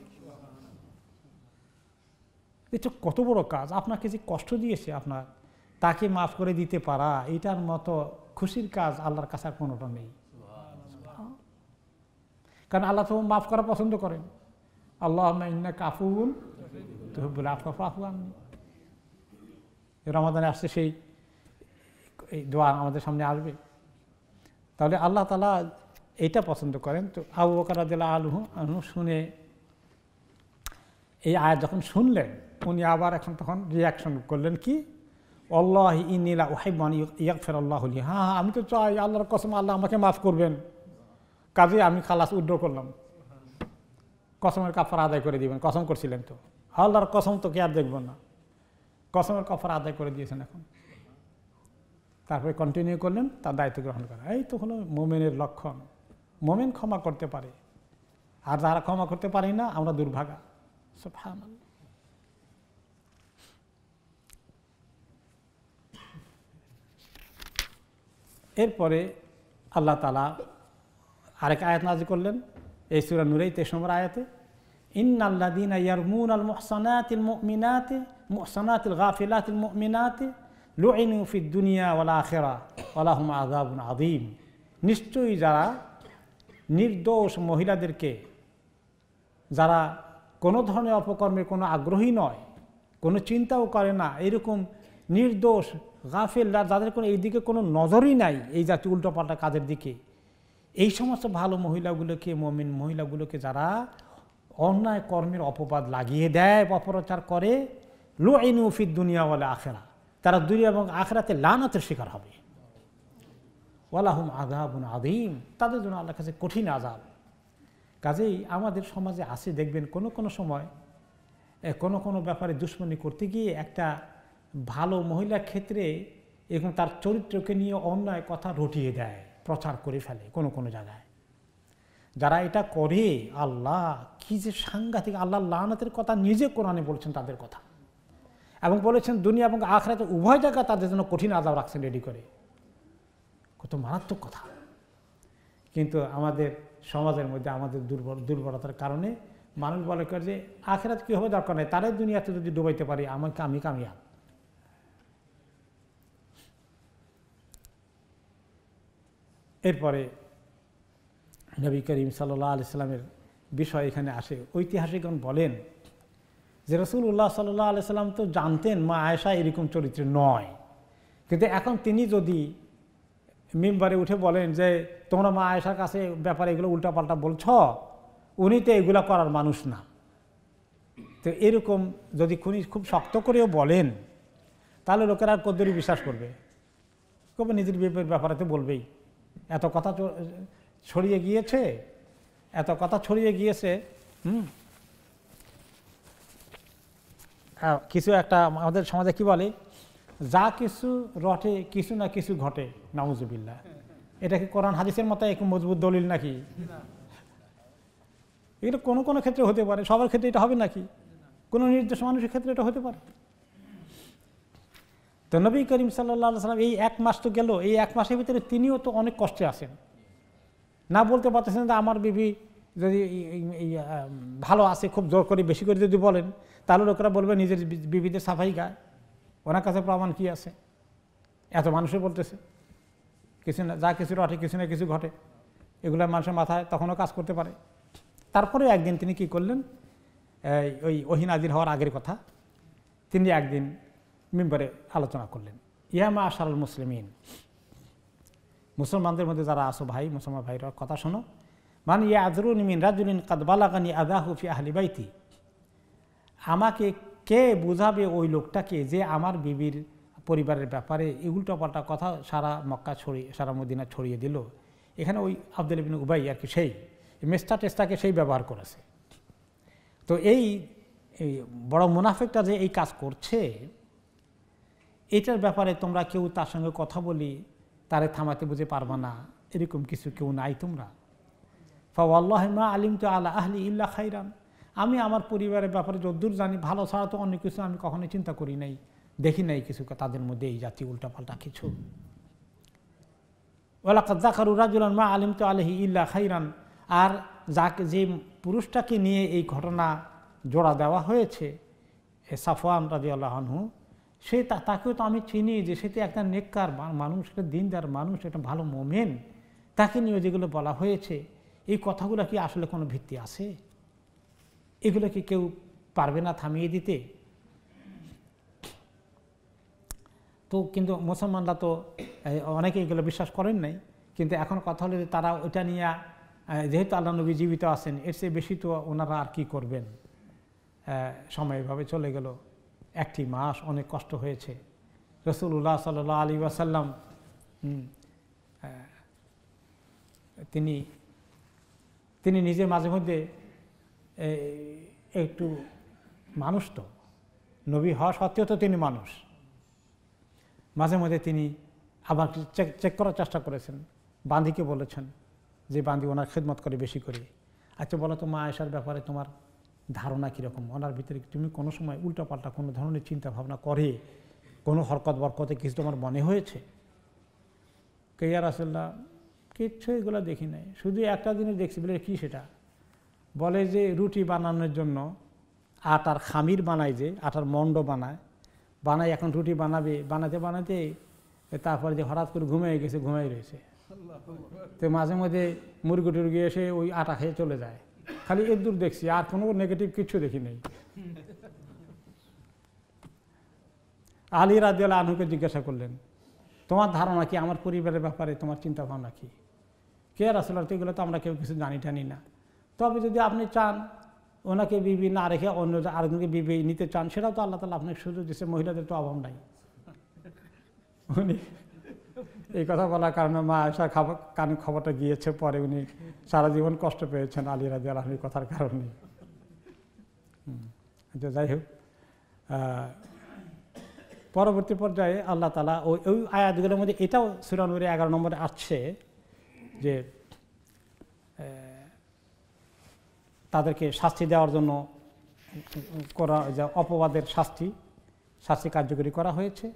এটা কত বড় কাজ। আপনাকে যে কষ্ট দিয়েছে আপনার তাকে মাফ করে দিতে পারা, এটার মতো খুশির কাজ আল্লাহর কাছে আর কোনোটা নেই। কারণ আল্লাহ তো মাফ করা পছন্দ করেন। আল্লাহ কাফুন তো বলে আফা আফু আমি রমাদানে আসছে সেই এই দোয়া আমাদের সামনে আসবে। তাহলে আল্লাহ তালা এইটা পছন্দ করেন। তো আবু বকর দিল্লা আলহু আলহু শুনে এই আয়াত যখন শুনলেন, উনি আবার এখন তখন রিয়াকশন করলেন কি? আল্লাহ ইনিলা ওহাইবান ইয়াক ফের আল্লাহ হলি হ্যাঁ হ্যাঁ আমি তো চাই আল্লাহর কসম, আল্লাহ আমাকে মাফ করবেন। কাজে আমি খালাস উড্র করলাম। কসমের কাফার আদায় করে দিবেন, কসম করছিলেন তো। আল্লাহর কসম তো কে আর দেখবেন না। কসমের কাফার আদায় করে দিয়েছেন এখন। তারপরে কন্টিনিউ করলেন, তার দায়িত্ব গ্রহণ করা এই তো হলো মোমেনের লক্ষণ। মোমেন ক্ষমা করতে পারে। আর যারা ক্ষমা করতে পারি না, আমরা দুর্ভাগা। সব এরপরে আল্লাহ তালা আরেক আয়াত নাজি করলেন এই সুরা নুরেই তেইশ নম্বর আয়াতে ইন্নাল্লাদিন ইয়ারমুন আল মোহসানাতিল মুমিনাতে মোহসানাতিল গাফিলাতিল মুমিনাতে লুইনু ফি দুনিয়া ওয়ালা আখেরা ওয়ালাহুম আজাবুন আদিম নিশ্চয়ই যারা নির্দোষ মহিলাদেরকে, যারা কোনো ধরনের অপকর্মের কোনো আগ্রহী নয়, কোনো চিন্তাও করে না, এরকম নির্দোষ গাফেল যাদের কোনো এই দিকে কোনো নজরই নাই এই জাতীয় উল্টোপাল্টা কাজের দিকে। এই সমস্ত ভালো মহিলাগুলোকে, মমিন মহিলাগুলোকে যারা অন্যায় কর্মের অপবাদ লাগিয়ে দেয় অপপ্রচার করে লো আইনুফির দুনিয়া বলে আখেরা। তারা দুনিয়া এবং আখেরাতে লানাতের শিকার হবে। ওয়ালাহুম আজাবুন আদিম তাদের জন্য আল্লাহ কাছে কঠিন আজাব কাজেই আমাদের সমাজে আসে দেখবেন কোনো কোনো সময় কোনো কোনো ব্যাপারে দুশ্মনী করতে গিয়ে একটা ভালো মহিলার ক্ষেত্রে এবং তার চরিত্রকে নিয়ে অন্যায় কথা রটিয়ে দেয়, প্রচার করে ফেলে কোনো কোনো জায়গায়। যারা এটা করে, আল্লাহ কি যে সাংঘাতিক, আল্লাহ লানাতের কথা নিজে কোরআনে বলছেন তাদের কথা। এবং বলেছেন, দুনিয়া এবং আখড়াতে উভয় জায়গা তাদের জন্য কঠিন আজাব রাখছেন রেডি করে। কত মারাত্মক কথা। কিন্তু আমাদের সমাজের মধ্যে আমাদের দুর্বল, দুর্বলতার কারণে মানুষ বলে করে যে, আখেরাত কী হবে দরকার নেই তারাই দুনিয়াতে যদি ডুবাইতে পারি, আমাকে আমি কামিয়াব। এরপরে নবী করিম সাল্লাহ আলিয়াল্লামের বিষয় এখানে আসে। ঐতিহাসিকগণ বলেন যে রসুল্লাহ সাল্লাহ আলিয়াল্লাম তো জানতেন মা আয়েশা এরকম চরিত্র নয়। কিন্তু এখন তিনি যদি মেম্বারে উঠে বলেন যে, তোমরা মা আয়েশার কাছে ব্যাপারে এগুলো উল্টাপাল্টা বলছ? উনি তো এগুলো করার মানুষ না। তো এরকম যদি খুনি খুব শক্ত করেও বলেন, তাহলে লোকেরা কদ্দুরি বিশ্বাস করবে। কবে নিজের ব্যাপারে তো বলবেই। এত কথা ছড়িয়ে গিয়েছে, এত কথা ছড়িয়ে গিয়েছে, হুম? কিছু একটা আমাদের সমাজে কি বলে? যা কিছু রটে, কিছু না কিছু ঘটে নামুজুবিল্লা এটা কি কোরআন হাদিসের মতো এক মজবুত দলিল নাকি? এটা কোনো কোনো ক্ষেত্রে হতে পারে, সবার ক্ষেত্রে এটা হবে নাকি? কোনো নির্দিষ্ট মানুষের ক্ষেত্রে এটা হতে পারে। তো নবী করিম সাল্লা সাল্লাম এই এক মাস তো গেল, এই এক মাসের ভিতরে তিনিও তো অনেক কষ্টে আছেন। না বলতে পারতেছেন যে আমার বিবি যদি ভালো আছে, খুব জোর করে বেশি করে যদি বলেন, তাহলে লোকেরা বলবে নিজের বিবিদের সাফাই গায়। ওনার কাছে প্রমাণ কি আছে? এত মানুষও বলতেছে। কিছু না, যা কিছু রটে, কিছু না কিছু ঘটে। এগুলো মানুষের মাথায় তখনও কাজ করতে পারে। তারপরে একদিন তিনি কি করলেন? ওই ওহিনাজির হওয়ার আগের কথা। তিনি একদিন মেম্বারে আলোচনা করলেন। ইয়ামা আশাল মুসলিমিন। মুসলমানদের মধ্যে যারা আসো ভাই, মুসলমান ভাইরা, কথা শোনো। মানে ইয়া আজরুন মিন রাজুলিন কাদবালাগানি আদাহুফি আহলি বাইতি। আমাকে কে বুঝাবে ওই লোকটাকে যে আমার বিবির পরিবারের ব্যাপারে এই উল্টোপাল্টা কথা সারা মক্কা ছড়িয়ে, সারা মদিনা ছড়িয়ে দিল? এখানে ওই আব্দুল বিন উবাই আর কি সেই মেস্টা টেস্টাকে সেই ব্যবহার করেছে। তো এই বড় মুনাফেকটা যে এই কাজ করছে এটার ব্যাপারে তোমরা কেউ তার সঙ্গে কথা বলি, তারে থামাতে বুঝে পারবা না। এরকম কিছু কেউ নাই তোমরা। ফাওয়াল্লাহ মা আলিম তো আল্লাহ আহলি ইল্লা খাইরান। আমি আমার পরিবারের ব্যাপারে যদ্দূর জানি, ভালো ছাড়া তো অন্য কিছু আমি কখনো চিন্তা করি নাই। দেখি নাই কিছু তাদের মধ্যে এই জাতি উল্টাপাল্টা কিছু। ওলাকাত জাকারু রাজুলান মা আলিম তো আলহি ইল্লা খাইরান। আর যাকে, যে পুরুষটাকে নিয়ে এই ঘটনা জোড়া দেওয়া হয়েছে সাফওয়ান রাজি আল্লাহনহু সে তাকেও তো আমি চিনি যে সে তো একটা নেককার মানুষ, একটা দিনদার মানুষ, একটা ভালো মোমেন। তাকে নিয়ে যেগুলো বলা হয়েছে, এই কথাগুলো কি আসলে কোনো ভিত্তি আছে? এগুলো কি কেউ পারবে না থামিয়ে দিতে? তো কিন্তু মুসলমানরা তো অনেকে এগুলো বিশ্বাস করেন নাই। কিন্তু এখন কথা হলে তারা ওইটা নিয়ে যেহেতু আল্লাহ নবী জীবিত আছেন, এর চেয়ে বেশি তো ওনারা আর কি করবেন? সময় এভাবে চলে গেল। একটি মাস অনেক কষ্ট হয়েছে। রসুল্লাহ সাল আলী ওয়াসাল্লাম তিনি তিনি নিজে মাঝে মধ্যে একটু মানুষ তো। নবী হওয়া সত্ত্বেও তো তিনি মানুষ। মাঝে মধ্যে তিনি আবার চেক চেক করার চেষ্টা করেছেন। বান্দিকে বলেছেন যে, বান্দি, ওনার খেদমত করে বেশি করে। আচ্ছা বলো তো মা আয়সার ব্যাপারে তোমার ধারণা কীরকম? ওনার ভিতরে তুমি কোনো সময় উল্টাপাল্টা কোনো ধরনের চিন্তা ভাবনা করে কোনো হরকত বরকতে কিছু তোমার মনে হয়েছে? কেয়ার আসল্লাহ কিচ্ছু এগুলো দেখি নাই। শুধু একটা জিনিস দেখছি বলে কী সেটা? বলে যে রুটি বানানোর জন্য আটার খামির বানায় যে আটার মন্ড বানায়। বানায় এখন রুটি বানাবে। বানাতে বানাতে তারপরে যে হঠাৎ করে ঘুমিয়ে গেছে ঘুমাই রয়েছে। তো মাঝে মাঝে মুরগি টুরগি এসে ওই আটা খেয়ে চলে যায়। খালি এর দূর দেখছি, আর কোনো নেগেটিভ কিছু দেখি নেই। আলী রাজিয়াল আনহুকে জিজ্ঞাসা করলেন, তোমার ধারণা কি? আমার পরিবারের ব্যাপারে তোমার চিন্তা ভাবনা কি কে আসলে এগুলো তো আমরা কেউ কিছু জানি টানি না। তবে যদি আপনি চান, ওনাকে বিবি না রেখে অন্য আরেকজনকে বিবি নিতে চান, সেটাও তো আল্লাহ তালা আপনাকে সুযোগ দিচ্ছে মহিলাদের তো অভাব নাই। উনি এই কথা বলার কারণে মা আয়সা খাবার কানে খবরটা গিয়েছে, পরে উনি সারা জীবন কষ্ট পেয়েছেন আলী রাজি আলহীর কথার কারণে। আচ্ছা যাই হোক পরবর্তী পর্যায়ে আল্লাহ তালা ওই ওই আয়াতগুলোর মধ্যে এটাও সুরানুরে এগারো নম্বরে আসছে যে তাদেরকে শাস্তি দেওয়ার জন্য করা যা অপবাদের শাস্তি শাস্তি কার্যকরী করা হয়েছে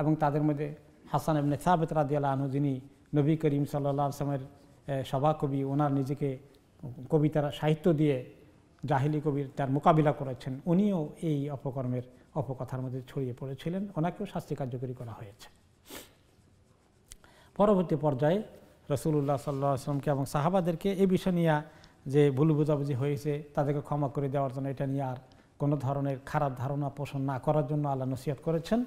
এবং তাদের মধ্যে হাসান এমনি সাবেত রাদিয়াল আনহু, যিনি নবী করিম সাল্লা আসলামের সভাকবি ওনার নিজেকে কবিতার সাহিত্য দিয়ে জাহিলি কবির তার মোকাবিলা করেছেন। উনিও এই অপকর্মের অপকথার মধ্যে ছড়িয়ে পড়েছিলেন। ওনাকেও শাস্তি কার্যকরী করা হয়েছে। পরবর্তী পর্যায়ে রসুল্লাহ সাল্লাহ আসলামকে এবং সাহাবাদেরকে এই বিষয় নিয়ে যে ভুল বুঝাবুঝি হয়েছে তাদেরকে ক্ষমা করে দেওয়ার জন্য এটা নিয়ে আর কোনো ধরনের খারাপ ধারণা পোষণ না করার জন্য আল্লাহ নসিহত করেছেন।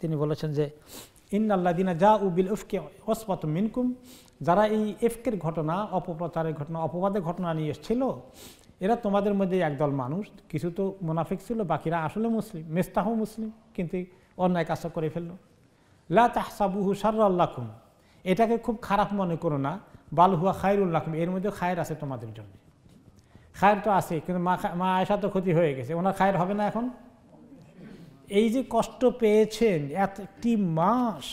তিনি বলেছেন যে ইন্নাল্লা দিনা যা উবিল উফকে ওসপাত মিনকুম যারা এই এফকের ঘটনা, অপপ্রচারের ঘটনা, অপবাদের ঘটনা নিয়ে এসেছিল, এরা তোমাদের মধ্যে একদল মানুষ, কিছু তো মুনাফিক ছিল, বাকিরা আসলে মুসলিম, মেস্তাহ মুসলিম, কিন্তু অন্যায় কাজটা করে ফেলল। লা তাহসাবুহু সার্লাকুম এটাকে খুব খারাপ মনে করো না, বাল হুয়া এর মধ্যে খায়ের আছে তোমাদের জন্য। খায়ের তো আছে, কিন্তু মা মা আয়সা তো ক্ষতি হয়ে গেছে, ওনার খায়ের হবে না এখন? এই যে কষ্ট পেয়েছেন একটি মাস,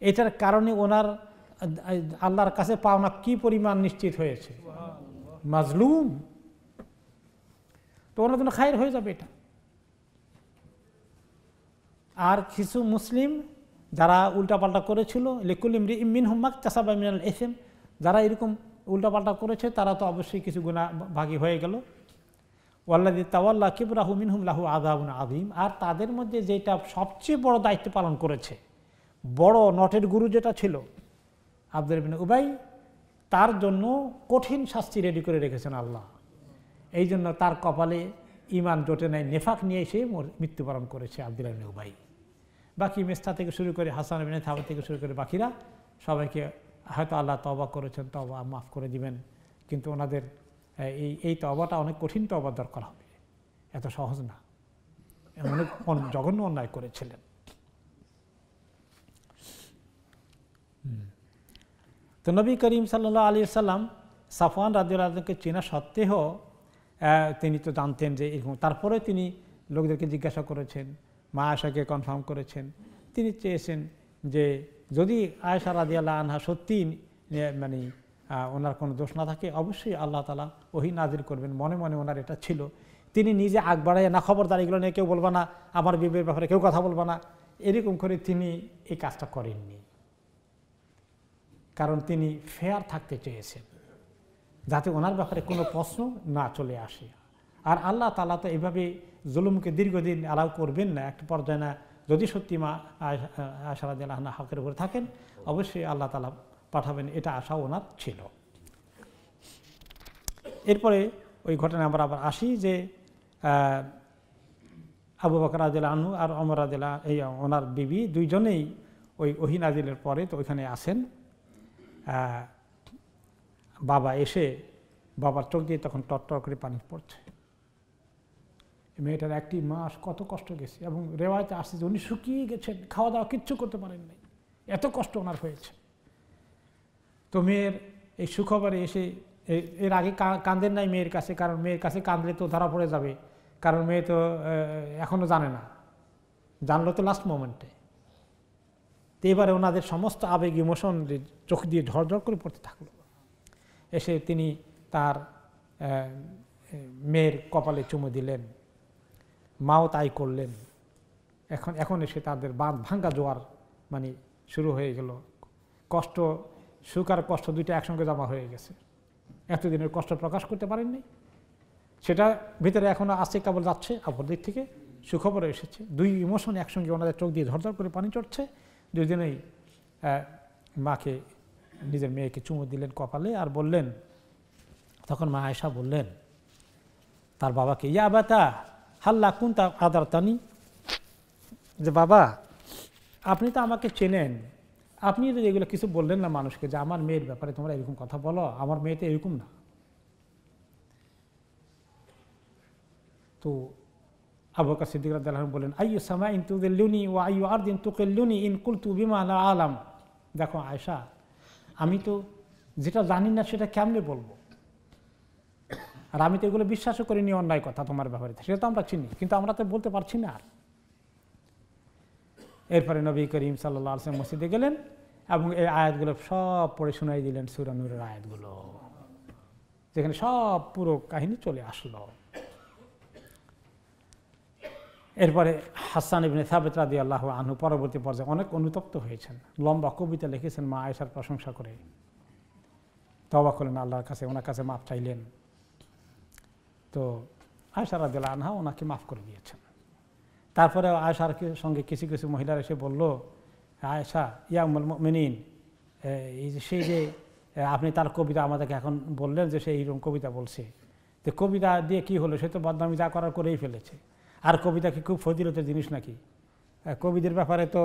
এটার কারণে ওনার, আল্লাহর কাছে পাওনা কি পরিমাণ নিশ্চিত হয়েছে? মাজলুম। তো ওনার জন্য খায়ের হয়ে যাবে এটা। আর কিছু মুসলিম যারা উল্টাপাল্টা করেছিল লেকুলিম ইমিন হুম্মাক চাষাবা মিনাল এসএম যারা এরকম উল্টাপাল্টা করেছে, তারা তো অবশ্যই কিছু গুণা ভাগী হয়ে গেল। ওয়াল্লাদি তাওয়াল্লা কিবরাহু মিনহুম লাহু আদাবুন আদিম আর তাদের মধ্যে যেটা সবচেয়ে বড় দায়িত্ব পালন করেছে, বড় নটের গুরু যেটা ছিল আব্দুল বিন উবাই, তার জন্য কঠিন শাস্তি রেডি করে রেখেছেন আল্লাহ। এই জন্য তার কপালে ইমান জোটে নেয় নেফাক নিয়ে এসে মৃত্যুবরণ করেছে আব্দুল বিন উবাই। বাকি মেস্তা থেকে শুরু করে হাসান বিন থাবা থেকে শুরু করে বাকিরা সবাইকে হয়তো আল্লাহ তবা করেছেন তবা মাফ করে দিবেন। কিন্তু ওনাদের এই এই তবাটা অনেক কঠিন তবার দরকার হবে। এত সহজ না। অনেক জঘন্য অন্যায় করেছিলেন। তো নবী করিম সাল্লা আলী সাল্লাম সাফওয়ান রাজিউল্লাহকে চেনা সত্ত্বেও তিনি তো জানতেন যে এরকম তারপরে তিনি লোকদেরকে জিজ্ঞাসা করেছেন, মা আয়সাকে কনফার্ম করেছেন। তিনি চেয়েছেন যে যদি আয়সা রাদিয়াল্লাহ আনহা সত্যি মানে ওনার কোনো দোষ না থাকে, অবশ্যই আল্লাহ তালা ওহি নাজির করবেন। মনে মনে ওনার এটা ছিল। তিনি নিজে আগ বাড়াইয়া না খবরদার, এগুলো নিয়ে কেউ বলবা না, আমার বিবের ব্যাপারে কেউ কথা বলবা না। এরকম করে তিনি এই কাজটা করেননি। কারণ তিনি ফেয়ার থাকতে চেয়েছেন, যাতে ওনার ব্যাপারে কোনো প্রশ্ন না চলে আসে। আর আল্লাহ তালা তো এভাবে জুলুমকে দীর্ঘদিন অ্যালাউ করবেন না, একটা পর্যায়ে না। যদি সত্যি মা আশারাদ আল্লাহ হকের উপরে থাকেন, অবশ্যই আল্লাহ তালা পাঠাবেন, এটা আশা ওনার ছিল। এরপরে ওই ঘটনায় আমরা আবার আসি যে আবু বকর আদিল আনহু আর অমর আদিল্লা এই ওনার বিবি দুইজনেই ওই ওহিন আদিলের পরে তো ওইখানে আসেন। বাবা এসে বাবার চোখ দিয়ে তখন টটটর করে পানি পড়ছে। মেয়েটার একটি মাস কত কষ্ট গেছে এবং রেওয়াজ আসছে যে উনি শুকিয়ে গেছেন, খাওয়া দাওয়া কিচ্ছু করতে পারেন নাই এত কষ্ট ওনার হয়েছে। তো মেয়ের এই সুখবরে এসে এর আগে কা- কান্দেন নাই মেয়ের কাছে কারণ মেয়ের কাছে কাঁদলে তো ধরা পড়ে যাবে। কারণ মেয়ে তো আহ, এখনও জানে না। জানলো তো লাস্ট মোমেন্টে তো এবারে ওনাদের সমস্ত আবেগ ইমোশন চোখ দিয়ে ঝরঝর করে পড়তে থাকল। এসে তিনি তার মেয়ের কপালে চুমু দিলেন। মাও তাই করলেন। এখন এখন এসে তাদের বাঁধ ভাঙ্গা জোয়ার মানে শুরু হয়ে গেল। কষ্ট সুখ আর কষ্ট দুইটা একসঙ্গে জমা হয়ে গেছে। এতদিনের কষ্ট প্রকাশ করতে পারেননি। সেটা ভিতরে এখনও আসছে কেবল যাচ্ছে অপর দিক থেকে। সুখবরও এসেছে। দুই ইমোশন একসঙ্গে ওনাদের চোখ দিয়ে ধরধর করে পানি চড়ছে। দুজনেই আহ, মাকে নিজের মেয়েকে চুমু দিলেন কপালে আর বললেন তখন মা আয়সা বললেন তার বাবাকে ইয়া বাতা হাল্লা কুন তা আদার তানি যে বাবা আপনি তো আমাকে চেনেন। আপনি তো এগুলো কিছু বললেন না মানুষকে যে আমার মেয়ের ব্যাপারে তোমরা এরকম কথা বলো, আমার মেয়ে তো এরকম না। তো আবু বকর সিদ্দিক আনহু বলেন, আইয়ু সামা ইন তুদিল্লুনি ওয়া আইয়ু আরদিন তুকিল্লুনি ইন কুলতু বিমা লা আলাম। দেখো আয়সা আমি তো যেটা জানি না সেটা কেমনে বলব? আর আমি তো এগুলো বিশ্বাসও করিনি অন্যায় কথা তোমার ব্যাপারে, সেটা তো আমরা চিনি, কিন্তু আমরা তো বলতে পারছি না আর। এরপরে নবী করিম সাল্লাহ আসলাম মসজিদে গেলেন এবং এই আয়াতগুলো সব পড়ে শোনাই দিলেন সুরানুরের আয়াতগুলো। যেখানে সব পুরো কাহিনী চলে আসলো। এরপরে হাসান ইবনে সাবেত রাদি আল্লাহ আনহু পরবর্তী পর্যায়ে অনেক অনুতপ্ত হয়েছেন। লম্বা কবিতা লিখেছেন মা আয়েশার প্রশংসা করে। তবা করলেন আল্লাহর কাছে, ওনার কাছে মাফ চাইলেন। তো আয়সা রাদিল্লা আনহা ওনাকে মাফ করে দিয়েছেন। তারপরে আয়সার সঙ্গে কিছু কিছু মহিলার এসে বলল আয়সা ইয়ামুল মিনিন এই যে সেই যে আপনি তার কবিতা আমাদেরকে এখন বললেন যে সে এইরকম কবিতা বলছে। তো কবিতা দিয়ে কি হলো? সে তো বদনামি যা করার করেই ফেলেছে। আর কবিতা কি খুব ফজিলতের জিনিস নাকি? কবিদের ব্যাপারে তো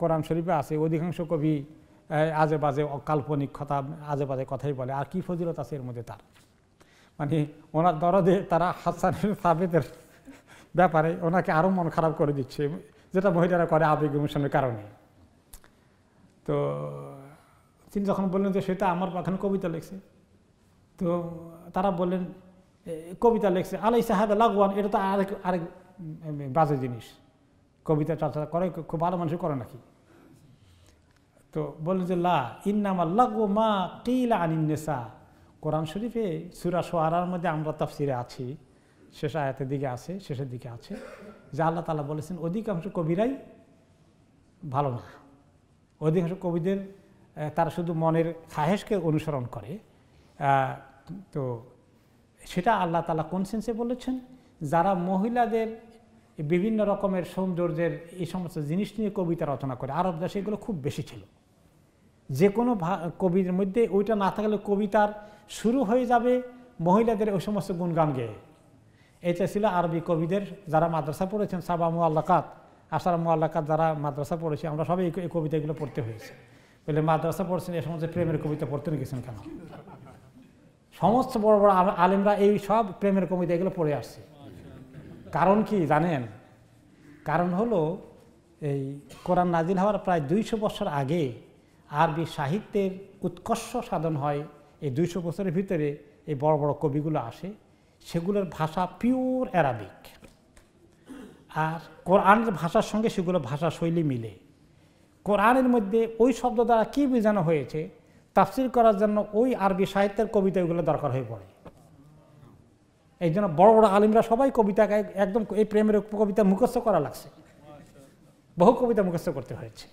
কোরআন শরীফে আছে, অধিকাংশ কবি আজে বাজে কাল্পনিক কথা আজে বাজে কথাই বলে। আর কি ফজিলত আছে এর মধ্যে তার? মানে ওনার দরদে তারা হাসানের সাবেদের ব্যাপারে ওনাকে আরও মন খারাপ করে দিচ্ছে যেটা মহিলারা করে আবেগ ইমোশনের কারণে। তো তিনি যখন বললেন যে সেটা আমার এখন কবিতা লেখছে তো তারা বললেন "এ, কবিতা লিখছে আলাই সাহেব লাগওয়ান এটা তো আরেক আরেক বাজে জিনিস। কবিতা চর্চা করে খুব ভালো মানুষ করে নাকি? তো বললেন যে লা ইন্নামা লাগু মা কিলা আনিন্নেসা কোরআন শরীফে সুরা সোয়ারার মধ্যে আমরা তাফসিরে আছি শেষ আয়াতের দিকে আছে, শেষের দিকে আছে, যে আল্লাহ তালা বলেছেন, অধিকাংশ কবিরাই ভালো না। অধিকাংশ কবিদের তারা শুধু মনের খাহেশকে অনুসরণ করে। তো সেটা আল্লাহ তালা কোন সেন্সে বলেছেন? যারা মহিলাদের বিভিন্ন রকমের সৌন্দর্যের এই সমস্ত জিনিস নিয়ে কবিতা রচনা করে, আরব দেশে এগুলো খুব বেশি ছিল। যে কোনো কবির মধ্যে ওইটা না থাকলে কবিতার শুরু হয়ে যাবে মহিলাদের ওই সমস্ত গুণগান গেয়ে। এটা ছিল আরবি কবিদের যারা মাদ্রাসা পড়েছেন, সাবা মুআল্লাকাত। আসার মুআল্লাকাত যারা মাদ্রাসা পড়েছে, আমরা সবাই এই কবিতাগুলো পড়তে হয়েছে। বলে মাদ্রাসা পড়ছেন এ সমস্ত প্রেমের কবিতা পড়তে গেছেন কেন? সমস্ত বড় বড় আল- আলেমরা এই সব প্রেমের কবিতা এগুলো পড়ে আসছে। কারণ কি জানেন? কারণ হলো এই কোরআন নাজিল হওয়ার প্রায় দুইশো বছর আগে আরবি সাহিত্যের উৎকর্ষ সাধন হয়। এই দুইশো বছরের ভিতরে এই বড় বড় কবিগুলো আসে। সেগুলোর ভাষা পিওর অ্যারাবিক আর কোরআনের ভাষার সঙ্গে সেগুলো ভাষা শৈলী মিলে। কোরআনের মধ্যে ওই শব্দ দ্বারা কী বোঝানো হয়েছে, তাফসির করার জন্য ওই আরবি সাহিত্যের কবিতাগুলো দরকার হয়ে পড়ে। এই জন্য বড় বড় আলিমরা সবাই কবিতা একদম এই প্রেমের কবিতা মুখস্থ করা লাগছে। বহু কবিতা মুখস্থ করতে হয়েছে।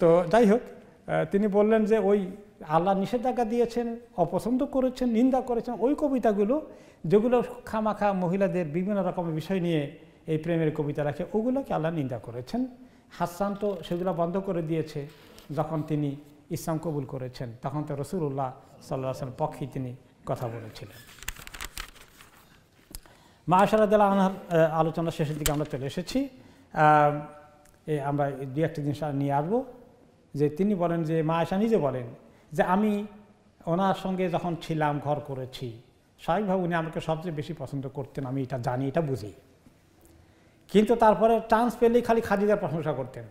তো যাই হোক তিনি বললেন যে ওই আল্লাহ নিষেধাজ্ঞা দিয়েছেন, অপছন্দ করেছেন, নিন্দা করেছেন, ওই কবিতাগুলো যেগুলো খামাখা মহিলাদের বিভিন্ন রকমের বিষয় নিয়ে এই প্রেমের কবিতা রাখে, ওগুলোকে আল্লাহ নিন্দা করেছেন। হাসান তো সেগুলো বন্ধ করে দিয়েছে যখন তিনি ইসলাম কবুল করেছেন, তখন তো রসুল্লাহ সাল্লাহ পক্ষে তিনি কথা বলেছিলেন। মা আশারাদ আনহার আলোচনা শেষের দিকে আমরা চলে এসেছি। আমরা দু একটা জিনিস নিয়ে আসব। যে তিনি বলেন যে, মা আশা নিজে বলেন যে আমি ওনার সঙ্গে যখন ছিলাম, ঘর করেছি স্বাভাবিকভাবে উনি আমাকে সবচেয়ে বেশি পছন্দ করতেন, আমি এটা জানি, এটা বুঝি। কিন্তু তারপরে চান্স পেলেই খালি খাদিজার প্রশংসা করতেন।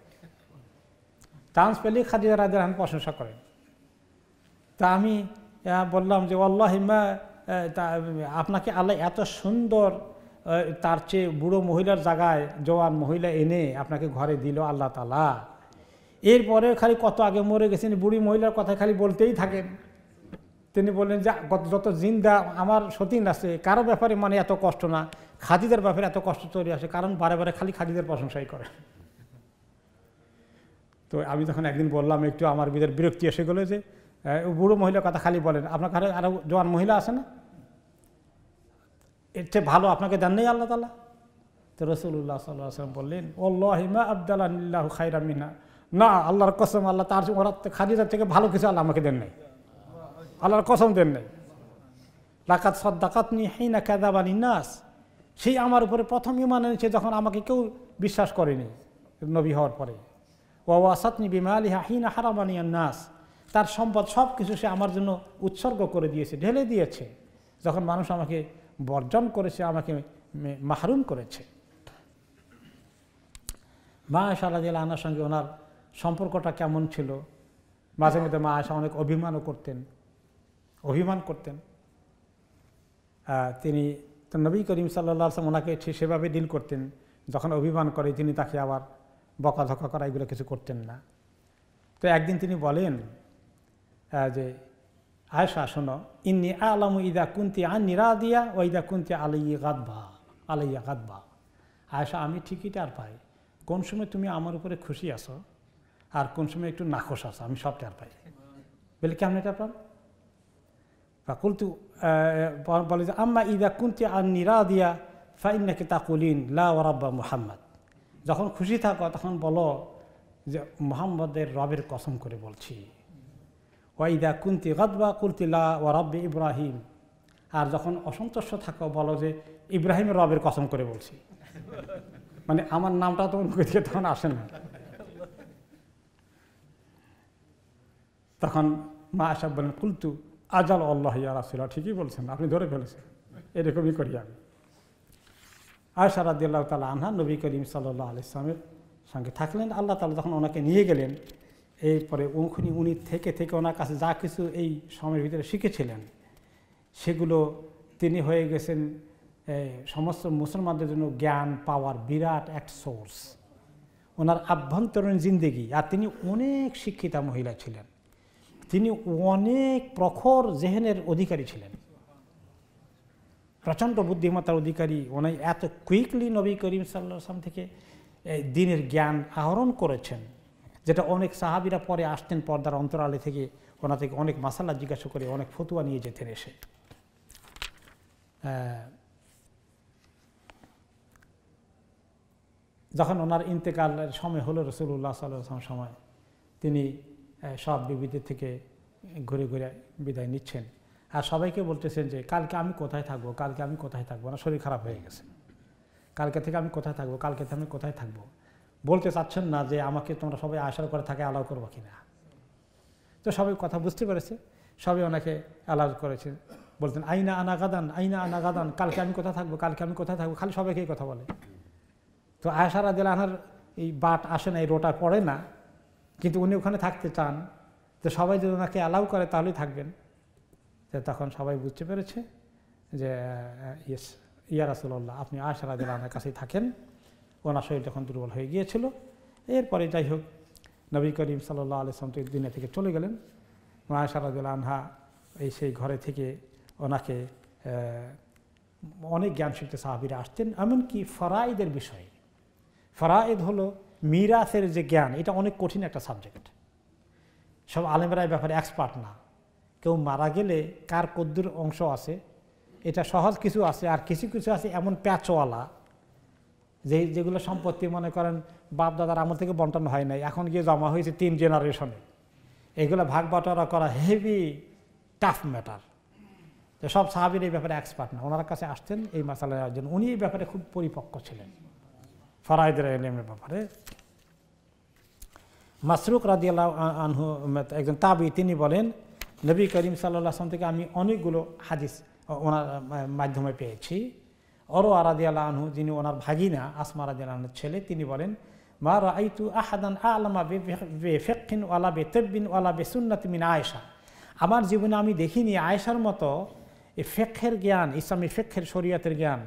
চান্স পেলেই খাদিজা রাজের আমি প্রশংসা করেন। তা আমি বললাম যে আল্লাহ হিম্মা আপনাকে আল্লাহ এত সুন্দর তার চেয়ে বুড়ো মহিলার জায়গায় জওয়ান মহিলা এনে আপনাকে ঘরে দিল আল্লাহ তালা এরপরে খালি কত আগে মরে গেছেন, বুড়ি মহিলার কথা খালি বলতেই থাকেন। তিনি বললেন, যে, যত জিন্দা আমার সতীন আছে, কারও ব্যাপারে মানে এত কষ্ট না খাদিদের ব্যাপারে এত কষ্ট তৈরি আসে কারণ বারে বারে খালি খাদিদের প্রশংসাই করে। তো আমি যখন একদিন বললাম, একটু আমার বিদের বিরক্তি এসে গেলো যে বুড়ো মহিলার কথা খালি বলেন, আপনার ঘরে আরও জোয়ান মহিলা আছে না? এর চেয়ে ভালো আপনাকে দেন নেই আল্লাহ তালা তো রসুল্লাহ সাল্লাম বললেন ওল্লাহিমা আবদাল্লাহ খাইরা মিনা না, আল্লাহর কসম, আল্লাহ তার ওরা খাদিজার থেকে ভালো কিছু আল্লাহ আমাকে দেন নাই। আল্লাহর কসম দেন নাই। লাকাত সদ্দাকাত নি হেইনা কাদাবানি নাস সেই আমার উপরে প্রথম ইমান এনেছে যখন আমাকে কেউ বিশ্বাস করেনি নবী হওয়ার পরে। ও আসাতনি বিমা আলিহা হিনা হারামানিয়া নাস তার সম্পদ সব কিছু সে আমার জন্য উৎসর্গ করে দিয়েছে, ঢেলে দিয়েছে। যখন মানুষ আমাকে বর্জন করেছে আমাকে মাহরুম করেছে। মা সারা দিল আনার সঙ্গে ওনার সম্পর্কটা কেমন ছিল? মাঝে মধ্যে মা আশা অনেক অভিমানও করতেন, অভিমান করতেন। তিনি নবী করিম সাল্লা আসলাম ওনাকে সেভাবে ডিল করতেন, যখন অভিমান করে তিনি তাকে আবার বকাধকা করা এগুলো কিছু করতেন না। তো একদিন তিনি বলেন যে আয়সা শোনো, ইন্নি আলামু ইদা কুন্তি আন নিরা দিয়া ও ইদা কুন্তি আলাইয়া গাদবা আলাইয়া গাদবা। আয়সা আমি ঠিকই টার পাই কোন সময় তুমি আমার উপরে খুশি আসো আর কোন সময় একটু নাখোশ আছে, আমি সব টার পাই। বলে, কেমন এটা পান কুলতু বলে যে, আম্মা ইদা কুন্তি আন নিরা দিয়া ফাইন ফাইনাকে তাকুলিন লা ওরাব্বা মুহাম্মদ। যখন খুশি থাকো, তখন বলো যে, মোহাম্মদের রবের কসম করে বলছি। ওয়াইদা কুন্তি গদবা কুলতিলা ও রব্বে ইব্রাহিম। আর যখন অসন্তুষ্ট থাকো, বলো যে, ইব্রাহিমের রবের কসম করে বলছি। মানে আমার নামটা তো থেকে তখন আসে না। তখন মা আসাব বলেন কুলতু, আজাল আল্লাহ রাসুল্লাহ ঠিকই বলছেন, আপনি ধরে ফেলেছেন। এরকমই করি আমি। আয়সা রাদিয়াল্লাহ তালা আনহা নবী করিম সাল্লাহ আলিয়ামের সঙ্গে থাকলেন। আল্লাহ তালা যখন ওনাকে নিয়ে গেলেন। এরপরে উনি উনি থেকে থেকে ওনার কাছে যা কিছু এই সময়ের ভিতরে শিখেছিলেন, সেগুলো তিনি হয়ে গেছেন সমস্ত মুসলমানদের জন্য জ্ঞান, পাওয়ার বিরাট এক সোর্স ওনার আভ্যন্তরীণ জিন্দেগি। আর তিনি অনেক শিক্ষিতা মহিলা ছিলেন। তিনি অনেক প্রখর জেহেনের অধিকারী ছিলেন। প্রচণ্ড বুদ্ধিমত্তার অধিকারী। উনি এত কুইকলি নবী করিম সাল্লাম থেকে দিনের জ্ঞান আহরণ করেছেন, যেটা অনেক সাহাবিরা পরে আসতেন পর্দার অন্তরালে থেকে ওনা থেকে অনেক মাসালা জিজ্ঞাসা করে, অনেক ফতুয়া নিয়ে যেতেন এসে। যখন ওনার ইন্তেকালের সময় হলো রসুল্লাহ সাল্লাম সময়, তিনি সব বিবিদের থেকে ঘুরে ঘুরে বিদায় নিচ্ছেন। আর সবাইকে বলতেছেন যে, কালকে আমি কোথায় থাকব? কালকে আমি কোথায় থাকব? না শরীর খারাপ হয়ে গেছে। কালকে থেকে আমি কোথায় থাকব? কালকে থেকে আমি কোথায় থাকব? বলতে চাচ্ছেন না যে, আমাকে তোমরা সবাই আশার করে থাকে অ্যালাউ করব কিনা? তো সবাই কথা বুঝতে পেরেছে। সবাই ওনাকে অ্যালাউ করেছে। বলতেন, আইনা আনা গাদান, আইনা আনা গাদান, কালকে আমি কোথায় থাকব? কালকে আমি কোথায় থাকব? খালি সবাইকে কথা বলে। তো আয়সারা দিল আনার এই বাট আসে না, এই রোটা পড়ে না। কিন্তু উনি ওখানে থাকতে চান, তো সবাই যদি ওনাকে অ্যালাউ করে তাহলেই থাকবেন। তো তখন সবাই বুঝতে পেরেছে যে ইয়েস ইয়া রাসুল্লাহ আপনি আয়সা রাজিল আনহার কাছেই থাকেন। ওনার শরীর যখন দুর্বল হয়ে গিয়েছিল, এরপরে যাই হোক, নবী করিম সাল্লাহ আলিয়াম তো থেকে চলে গেলেন। আয়সা রাজিল আনহা এই সেই ঘরে থেকে ওনাকে অনেক জ্ঞান শিখতে সাহাবিরা আসতেন। এমনকি ফরাইদের বিষয়ে। ফরাইদ হলো মিরাসের যে জ্ঞান, এটা অনেক কঠিন একটা সাবজেক্ট সব আলেমরা এই ব্যাপারে এক্সপার্ট না। কেউ মারা গেলে কার কদ্দুর অংশ আছে, এটা সহজ কিছু আছে, আর কিছু কিছু আছে এমন প্যাচওয়ালা, যে, যেগুলো সম্পত্তি মনে করেন বাপ দাদার আমল থেকে বন্টন হয় নাই, এখন গিয়ে জমা হয়েছে তিন জেনারেশনে এগুলো ভাগ বাটোয়ারা করা হেভি টাফ ম্যাটার তো সব সাহাবির এই ব্যাপারে এক্সপার্ট না। ওনার কাছে আসতেন এই মাসালার জন্য উনি এই ব্যাপারে খুব পরিপক্ক ছিলেন। ফরাইদের এলেমের ব্যাপারে। মাসরুক রাজিয়াল্লাহ আনহু একজন তাবি, তিনি বলেন, নবী করিম সাল্লাহ আসলাম থেকে আমি অনেকগুলো হাদিস ওনার মাধ্যমে পেয়েছি। অরো আরাদি আল্লাহ আনহু, যিনি ওনার ভাগিনা, আসমা রাজি আল্লাহর ছেলে, তিনি বলেন, মা রাইতু আহাদান আলামা বে ফেকিন ওয়ালা বে তেব্বিন ওয়ালা বে সুন্নাত মিন আয়েশা। আমার জীবনে আমি দেখিনি আয়েশার মতো এই ফেক্ষের জ্ঞান, ইসলামী ফেক্ষের শরীয়তের জ্ঞান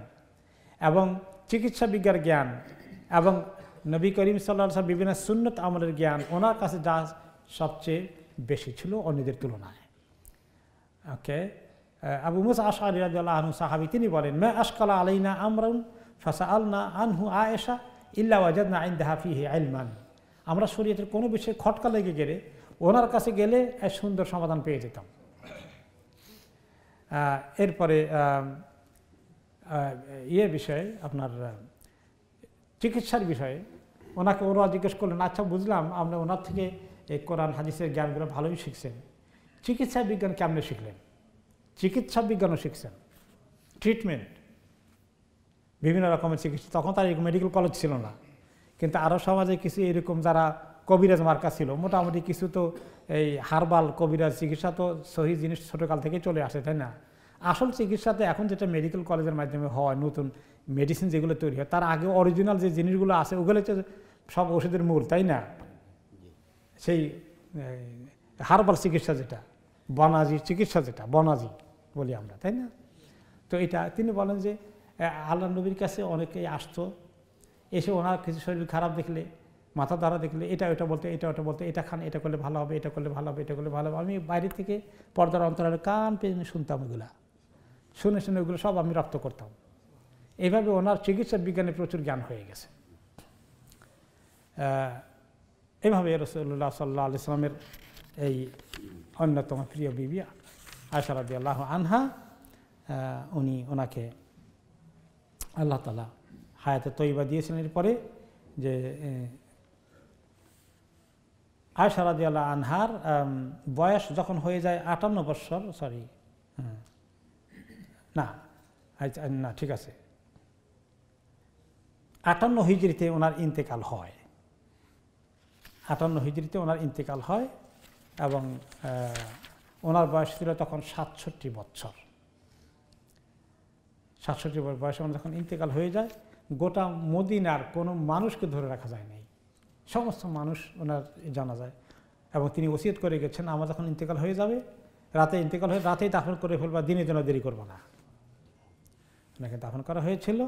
এবং চিকিৎসা বিজ্ঞান জ্ঞান। এবং নবী করিম সাল্লা বিভিন্ন সুন্নত আমলের জ্ঞান ওনার কাছে যা সবচেয়ে বেশি ছিল অন্যদের তুলনায়। ওকে? আবু মুসা রাজিয়াল্লাহ আনহু সাহাবি তিনি বলেন, মে আশকালা আলাইনা আমরান ফাসা আলনা আনহু আয়েশা ইল্লা ওয়াজাদনা আইন দেহাফিহি আইলমান আমরা শরীয়তের কোনো বিষয়ে খটকা লেগে গেলে ওনার কাছে গেলে এক সুন্দর সমাধান পেয়ে যেতাম। এরপরে ইয়ে বিষয়ে আপনার চিকিৎসার বিষয়ে। ওনাকে ওরা জিজ্ঞেস করলেন আচ্ছা বুঝলাম আপনি ওনার থেকে এই কোরআন, হাদিসের জ্ঞানগুলো ভালোই শিখছেন। চিকিৎসা বিজ্ঞান কেমনে শিখলেন? চিকিৎসা বিজ্ঞানও শিখছেন। ট্রিটমেন্ট। বিভিন্ন রকমের চিকিৎসা। তখন তার মেডিকেল কলেজ ছিল না। কিন্তু আরও সমাজে কিছু এরকম যারা কবিরাজ মার্কা ছিল, মোটামুটি কিছু তো এই হারবাল কবিরাজ চিকিৎসা তো সহি জিনিস ছোটোকাল থেকে চলে আসে, তাই না? আসল চিকিৎসাতে এখন যেটা মেডিকেল কলেজের মাধ্যমে হয়, নতুন মেডিসিন যেগুলো তৈরি হয়, তার আগে অরিজিনাল যে জিনিসগুলো আছে, ওগুলো হচ্ছে সব ওষুধের মূল, তাই না? সেই হারবাল চিকিৎসা যেটা, বনাজি চিকিৎসা যেটা, বনাজি বলি আমরা, তাই না? তো এটা তিনি বলেন যে আল্লাহ নবীর কাছে অনেকেই আসতো, এসে ওনার কিছু শরীর খারাপ দেখলে, মাথা ধরা দেখলে, এটা ওটা বলতে, এটা ওটা বলতে, এটা খান, এটা করলে ভালো হবে, এটা করলে ভালো হবে, এটা করলে ভালো হবে। আমি বাইরে থেকে পর্দার অন্তরালে কান পেয়ে শুনতাম ওগুলা। শুনে শুনে ওগুলো সব আমি রপ্ত করতাম। এইভাবে ওনার চিকিৎসা বিজ্ঞানে প্রচুর জ্ঞান হয়ে গেছে। এইভাবে রসুল্লাহ সাল্লাহ আলিয়ামের এই অন্যতম প্রিয় বিবি আশারাদি আল্লাহ আনহা উনি ওনাকে আল্লাহ তালা হায়াতে তৈবা দিয়েছেন এরপরে যে আয়সারাদি আল্লাহ আনহার বয়স যখন হয়ে যায় আটান্ন বৎসর সরি না না, ঠিক আছে। আটান্ন হিজড়িতে ওনার ইন্তেকাল হয়। আটান্ন হিজড়িতে ওনার ইন্তেকাল হয় এবং ওনার বয়স ছিল তখন সাতষট্টি বছর। সাতষট্টি বয়স যখন ইন্তেকাল হয়ে যায়, গোটা মদিনার কোনো মানুষকে ধরে রাখা যায় নাই। সমস্ত মানুষ ওনার জানা যায় এবং তিনি ওসিয়ত করে গেছেন, আমার যখন ইন্তেকাল হয়ে যাবে, রাতে ইন্তেকাল হয়ে, রাতেই দাফন করে ফেলবা দিনের জন্য দেরি করব না। ওনাকে দাফন করা হয়েছিল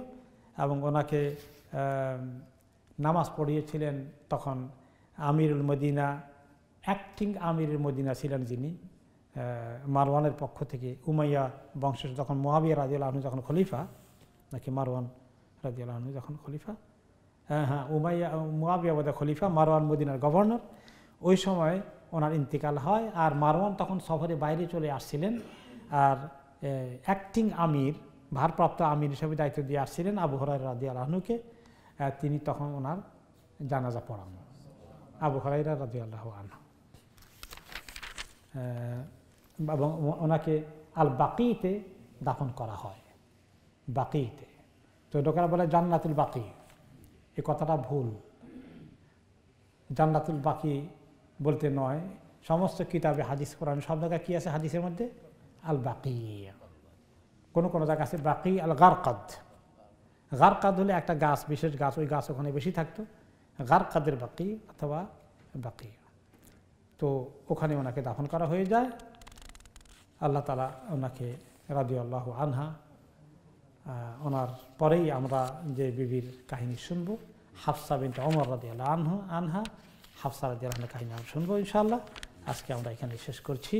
এবং ওনাকে নামাজ পড়িয়েছিলেন তখন আমিরুল মদিনা অ্যাক্টিং আমিরুল মদিনা ছিলেন যিনি মারওয়ানের পক্ষ থেকে উমাইয়া বংশ যখন মহাবিয়া রাজিউল আহনু যখন খলিফা, নাকি মারওয়ান রাজিউল আহনু যখন খলিফা হ্যাঁ হ্যাঁ উমাইয়া, মুয়াবিয়া বোধ খলিফা, মারওয়ান মদিনার গভর্নর, ওই সময় ওনার ইন্তিকাল হয় আর মারওয়ান তখন সফরে বাইরে চলে আসছিলেন আর অ্যাক্টিং আমির ভারপ্রাপ্ত আমির হিসেবে দায়িত্ব দিয়ে আসছিলেন আবু হরাই রাজি আল্লাহনুকে তিনি তখন ওনার জানাজা পড়ান। আবু হরাইরা রাজি আল্লাহ আনহু এবং ওনাকে আল বাকিতে দাফন করা হয়। বাকিতে। তো লোকেরা বলে জান্নাতুল বাকি। এ কথাটা ভুল। জান্নাতুল বাকি বলতে নয়। সমস্ত কিতাবে হাদিস, কোরআন সব জায়গায় কী আছে হাদিসের মধ্যে? আল বাকি কোনো কোনো জায়গা আছে, বাকি আল গারকাদ গারকাদ হলে একটা গাছ, বিশেষ গাছ, ওই গাছ ওখানে বেশি থাকতো। গারকাদের বাকি অথবা বাকি। তো ওখানে ওনাকে দাফন করা হয়ে যায়। আল্লাহ তালা ওনাকে রাজি আল্লাহ আনহা ওনার পরেই আমরা যে বিবির কাহিনী শুনব, হাফসা বিনতে অমর রাজি আল্লাহ আনহা আনহা, হাফসা রাজি আল্লাহ কাহিনী আমরা শুনব ইনশাআল্লাহ। আজকে আমরা এখানে শেষ করছি।